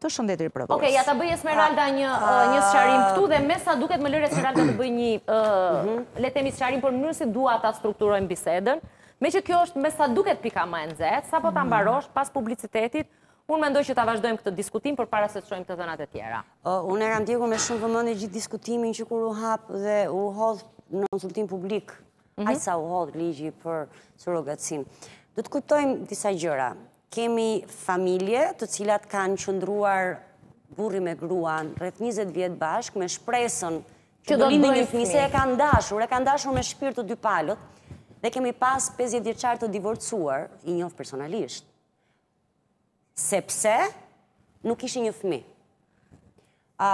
Të shëndetit riprodhues. Oke, ja ta bëjë Esmeralda një sqarim këtu dhe me sa duket më lër Esmeralda të bëjë një mhm. le të themi sqarim për mënyrën si dua ta strukturojmë bisedën. Meqë kjo është me sa duket pika më e nxehtë, sapo ta mhm. mbarosh pas publicitetit, unë mendoj që ta vazhdojmë këtë diskutim përpara se të shohim të dhënat e tjera. Unë e kam ndjekur me shumë vëmendje gjithë diskutimin që kur u hap dhe u hodh në konsultim publik, mhm. aq sa u hodh ligji për surrogacinë. Duhet të kuptojmë disa gjëra. Kemi familje të cilat kanë qëndruar burri me gruan rreth njëzet vjet bashkë me shpresën që do të lindin një fëmijë, se e kanë dashur, e kanë dashur me shpirt të dy palët. Dhe kemi pas pesëdhjetë vjeçar të divorcuar, i njoh personalisht. Sepse nuk kishin një fëmijë. Ë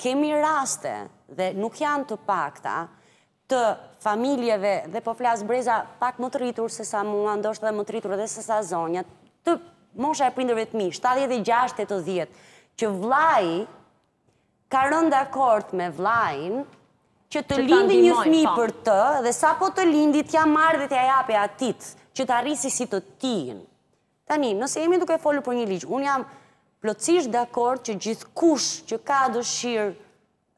kemi raste dhe nuk janë të pakta të familjeve dhe po flas breza pak më të rritur se sa mua, ndoshta dhe më të rritur edhe se sa zonjat, të mosha e prindërve të mi, 76, 80, që vllai ka rënë dakord me vllain që të lindi një fëmijë po. për të dhe sapo të lindi t'ja marrë dhe t'ja japi atit që ta rrisi si të tijin. Tani, nëse jemi duke folur për një ligj, unë jam plotësisht dakord që gjithkush që ka dëshirë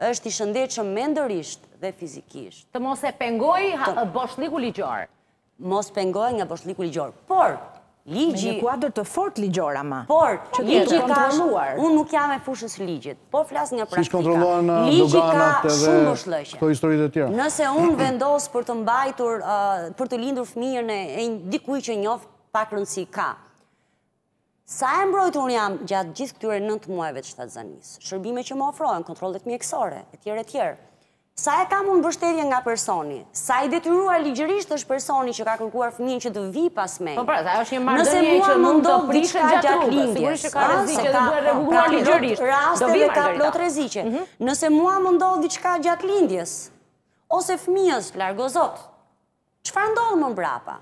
Është i shëndetshëm mendërisht dhe fizikisht. Të mos e pengojë boshllëku ligjor. Mos pengohet nga boshllëku ligjor. Por, ligji. Me një kuadër të fortë ligjor ama. Por, ligji ka. Unë nuk jam e fushës së ligjit. Po flas nga praktika. Siç kontrollohen doganat edhe këto historitë e tjera. Nëse unë vendos për të mbajtur, për të lindur fëmijën e dikujt që njoh, pak rëndësi ka. Sa e mbrojtur jam gjatë gjithë këtyre nëntë muajve të shtatzanisë, shërbime që më ofrohen, kontrollet mjekësore, etj, etj. Sa e kam unë mbështetjen nga personi, sa i detyruar ligjërisht është personi që ka kërkuar fëmijën që të vijë pas meje. Po pra, se ajo është një marrëdhënie që nuk do prishet gjatë rrugës, sigurisht që ka rreziqe dhe duhet rregulluar ligjërisht. Do vi Margarita. Nëse mua më ndodh diçka gjatë lindjes, ose fëmijës, larg o Zot, Çfarë ndodh më mbrapa?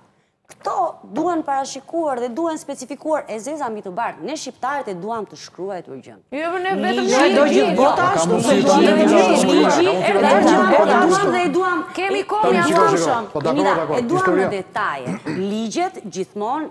Këto duhen parashikuar dhe duhen specifikuar e zeza mbi të bardhë. Ne shqiptarët e duam të shkruajtur gjën. Jo, po ne vetëm një gjë. Do gjithë bota ashtu, s'e duam një gjë. Do gjithë bota ashtu. Dhe e duam, kemi kohë, jam kushëm. Po dakor, dakor. E duam në detaje. Ligjet gjithmonë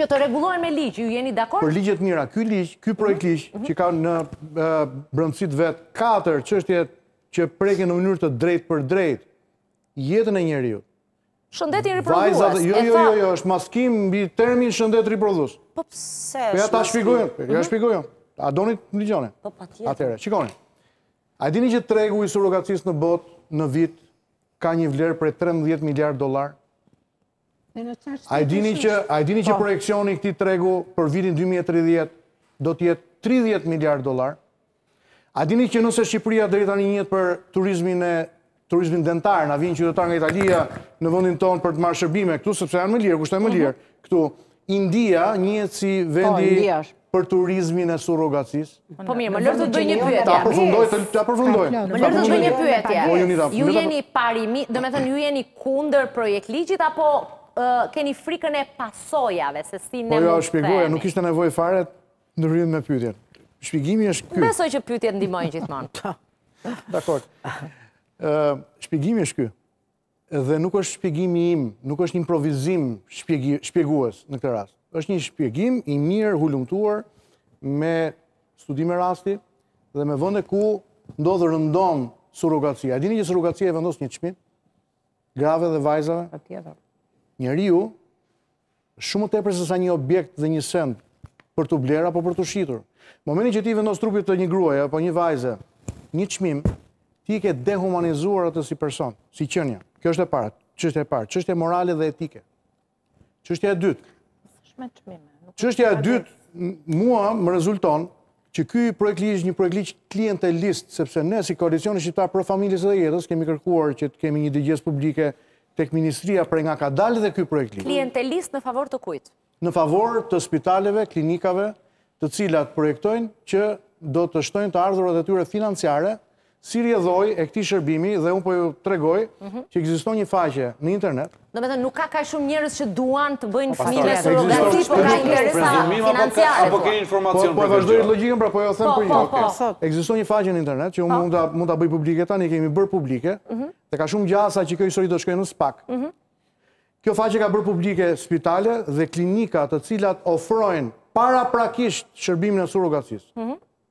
Që të rregullohen me ligj, ju jeni dakord? Për ligje të mira, ky ligj, ky projektligj mhm, mhm. që ka në brendësi të vet katër çështje që preken në mënyrë të drejtpërdrejtë jetën e njeriut. Shëndetin riprodhues. Jo, jo, jo, jo, është maskim mbi termin shëndet riprodhues. Po pse? Po ja ta shpjegoj, po ja mhm. shpjegoj. A doni të dëgjoni? Po patjetër. Atëherë, shikoni. A e dini që tregu i surrogacisë në botë në vit ka një vlerë prej 13 miliard dollarë? A e dini që, a e dini që po. projeksioni i këtij tregu për vitin 2030 do të jetë 30 miliard dollarë? A e dini që nëse Shqipëria deri tani njihet për turizmin e turizmin dentar, na vijnë qytetarë nga Italia në vendin tonë për të marrë shërbime këtu sepse janë më lirë, kushtojnë më mhm. lirë këtu. India njihet si po, vendi për turizmin e surrogacisë. Po, po mirë, më lër të bëj një pyetje. Ta përfundoj, ta përfundoj. Më lër të bëj një pyetje. Po, ju jeni parimi, domethënë ju jeni kundër projektligjit, apo keni frikën e pasojave, se si ne më të themi. Po, ja, shpjegoja, nuk ishte nevoja fare të ndërhyni me pyetjen. Shpjegimi është ky. Besoj që pyetjet ndihmojnë gjithmonë. Dakor. Shpjegimi është ky. Dhe nuk është shpjegimi im, nuk është një improvizim shpjegues në këtë rast. Është një shpjegim i mirëhulumtuar me studime rasti dhe me vende ku ndodh rëndom surrogacia. E dini që surrogacia i vendos një çmim grave dhe vajzave? Njeriu shumë më tepër se sa një objekt dhe një send për t'u blerë apo për t'u shitur. Momentin që t'i vendos trupit të një gruaje apo një vajze, një çmim, ti e ke dehumanizuar atë si person, si qenie. Kjo është e para, çështja e parë, çështje morale dhe etike. Çështja e dytë. Çështja e dytë mua më rezulton që ky projektligj është një projektligj klientelist, sepse ne si koalicioni shqiptar pro familjes dhe jetës kemi kërkuar që të kemi një dëgjesë publike tek ministria prej nga ka dalë dhe ky projektligj. Klientelist në favor të kujt? Në favor të spitaleve, klinikave, të cilat projektojnë që do të shtojnë të ardhurat e tyre financiare Si rrjedhojë e këtij shërbimi dhe unë po ju tregoj që ekziston një faqe në internet. Domethënë nuk ka kaq shumë njerëz që duan të bëjnë fëmijë me surrogaci, por ka interesa financiare. Po keni informacion për këtë? Po e vazhdoj logjikën, pra po ju them për ju. Ekziston një faqe në internet që unë mund ta bëj publike tani, e kemi bërë publike, dhe ka shumë gjasa që kjo histori do të shkojë në SPAK. Kjo faqe ka bërë publike spitale dhe klinika të cilat ofrojnë paraprakisht shërbimin e surrogacisë.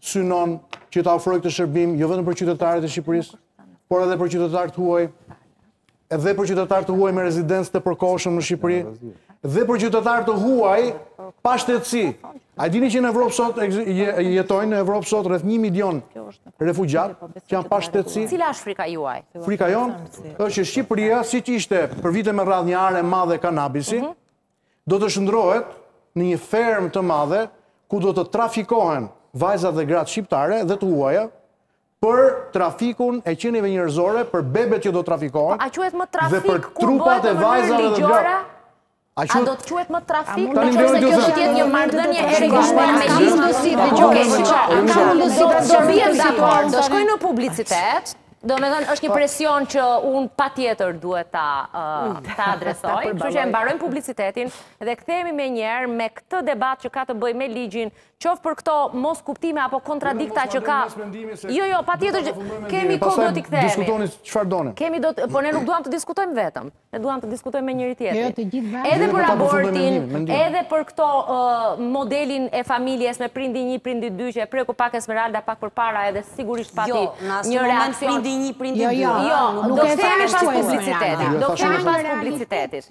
synon që ta ofrojë këtë shërbim jo vetëm për qytetarët e Shqipërisë, por edhe për qytetarë të huaj, edhe për qytetarë të huaj me rezidencë të përkohshme në Shqipëri, dhe për qytetarë të huaj pa shtetësi. A dini që në Evropë sot jetojnë në Evropë sot rreth 1 milion refugjat që janë pa shtetësi? Cila është frika juaj? Frika jonë është që Shqipëria, siç ishte për vite me radhë një arë e madhe kanabisi, mhm. do të shndërrohet në një fermë të madhe ku do të trafikohen vajzat dhe gratë shqiptare dhe të huaja për trafikun e qenieve njerëzore, për bebet që do të trafikohen. Po, a quhet më trafik kur bëhet në mënyrë ligjore? A do të quhet më trafik? Tani më duhet të thotë një marrëdhënie e rregulluar me ligjin. Nuk ka mundësi, nuk ka mundësi ta ndërrojë dakord. Do shkojnë në publicitet. Domethënë, është një, po, presion që unë patjetër duhet ta adresoj, kështu që e mbarojmë publicitetin dhe kthehemi menjëherë me këtë debat që ka të bëjë me ligjin, qoftë për këto moskuptime apo kontradikta që ka... Jo, jo, patjetër që kemi kohë do t'i kthehemi. Diskutoni çfarë doni. Kemi do të... Po ne nuk duam të diskutojmë vetëm. Ne duam të diskutojmë me njëri-tjetrin. Jo, të gjithë vajzat. Edhe për abortin, edhe për këto modelin e familjes me prindi një, prindi dy, që e preku pak Esmeralda pak përpara edhe sigurisht pati jo, një reaksion. Prindi një, prindi jo, dy. Jo, jo, jo do kthehemi pas publicitetit. Do kthehemi pas publicitetit.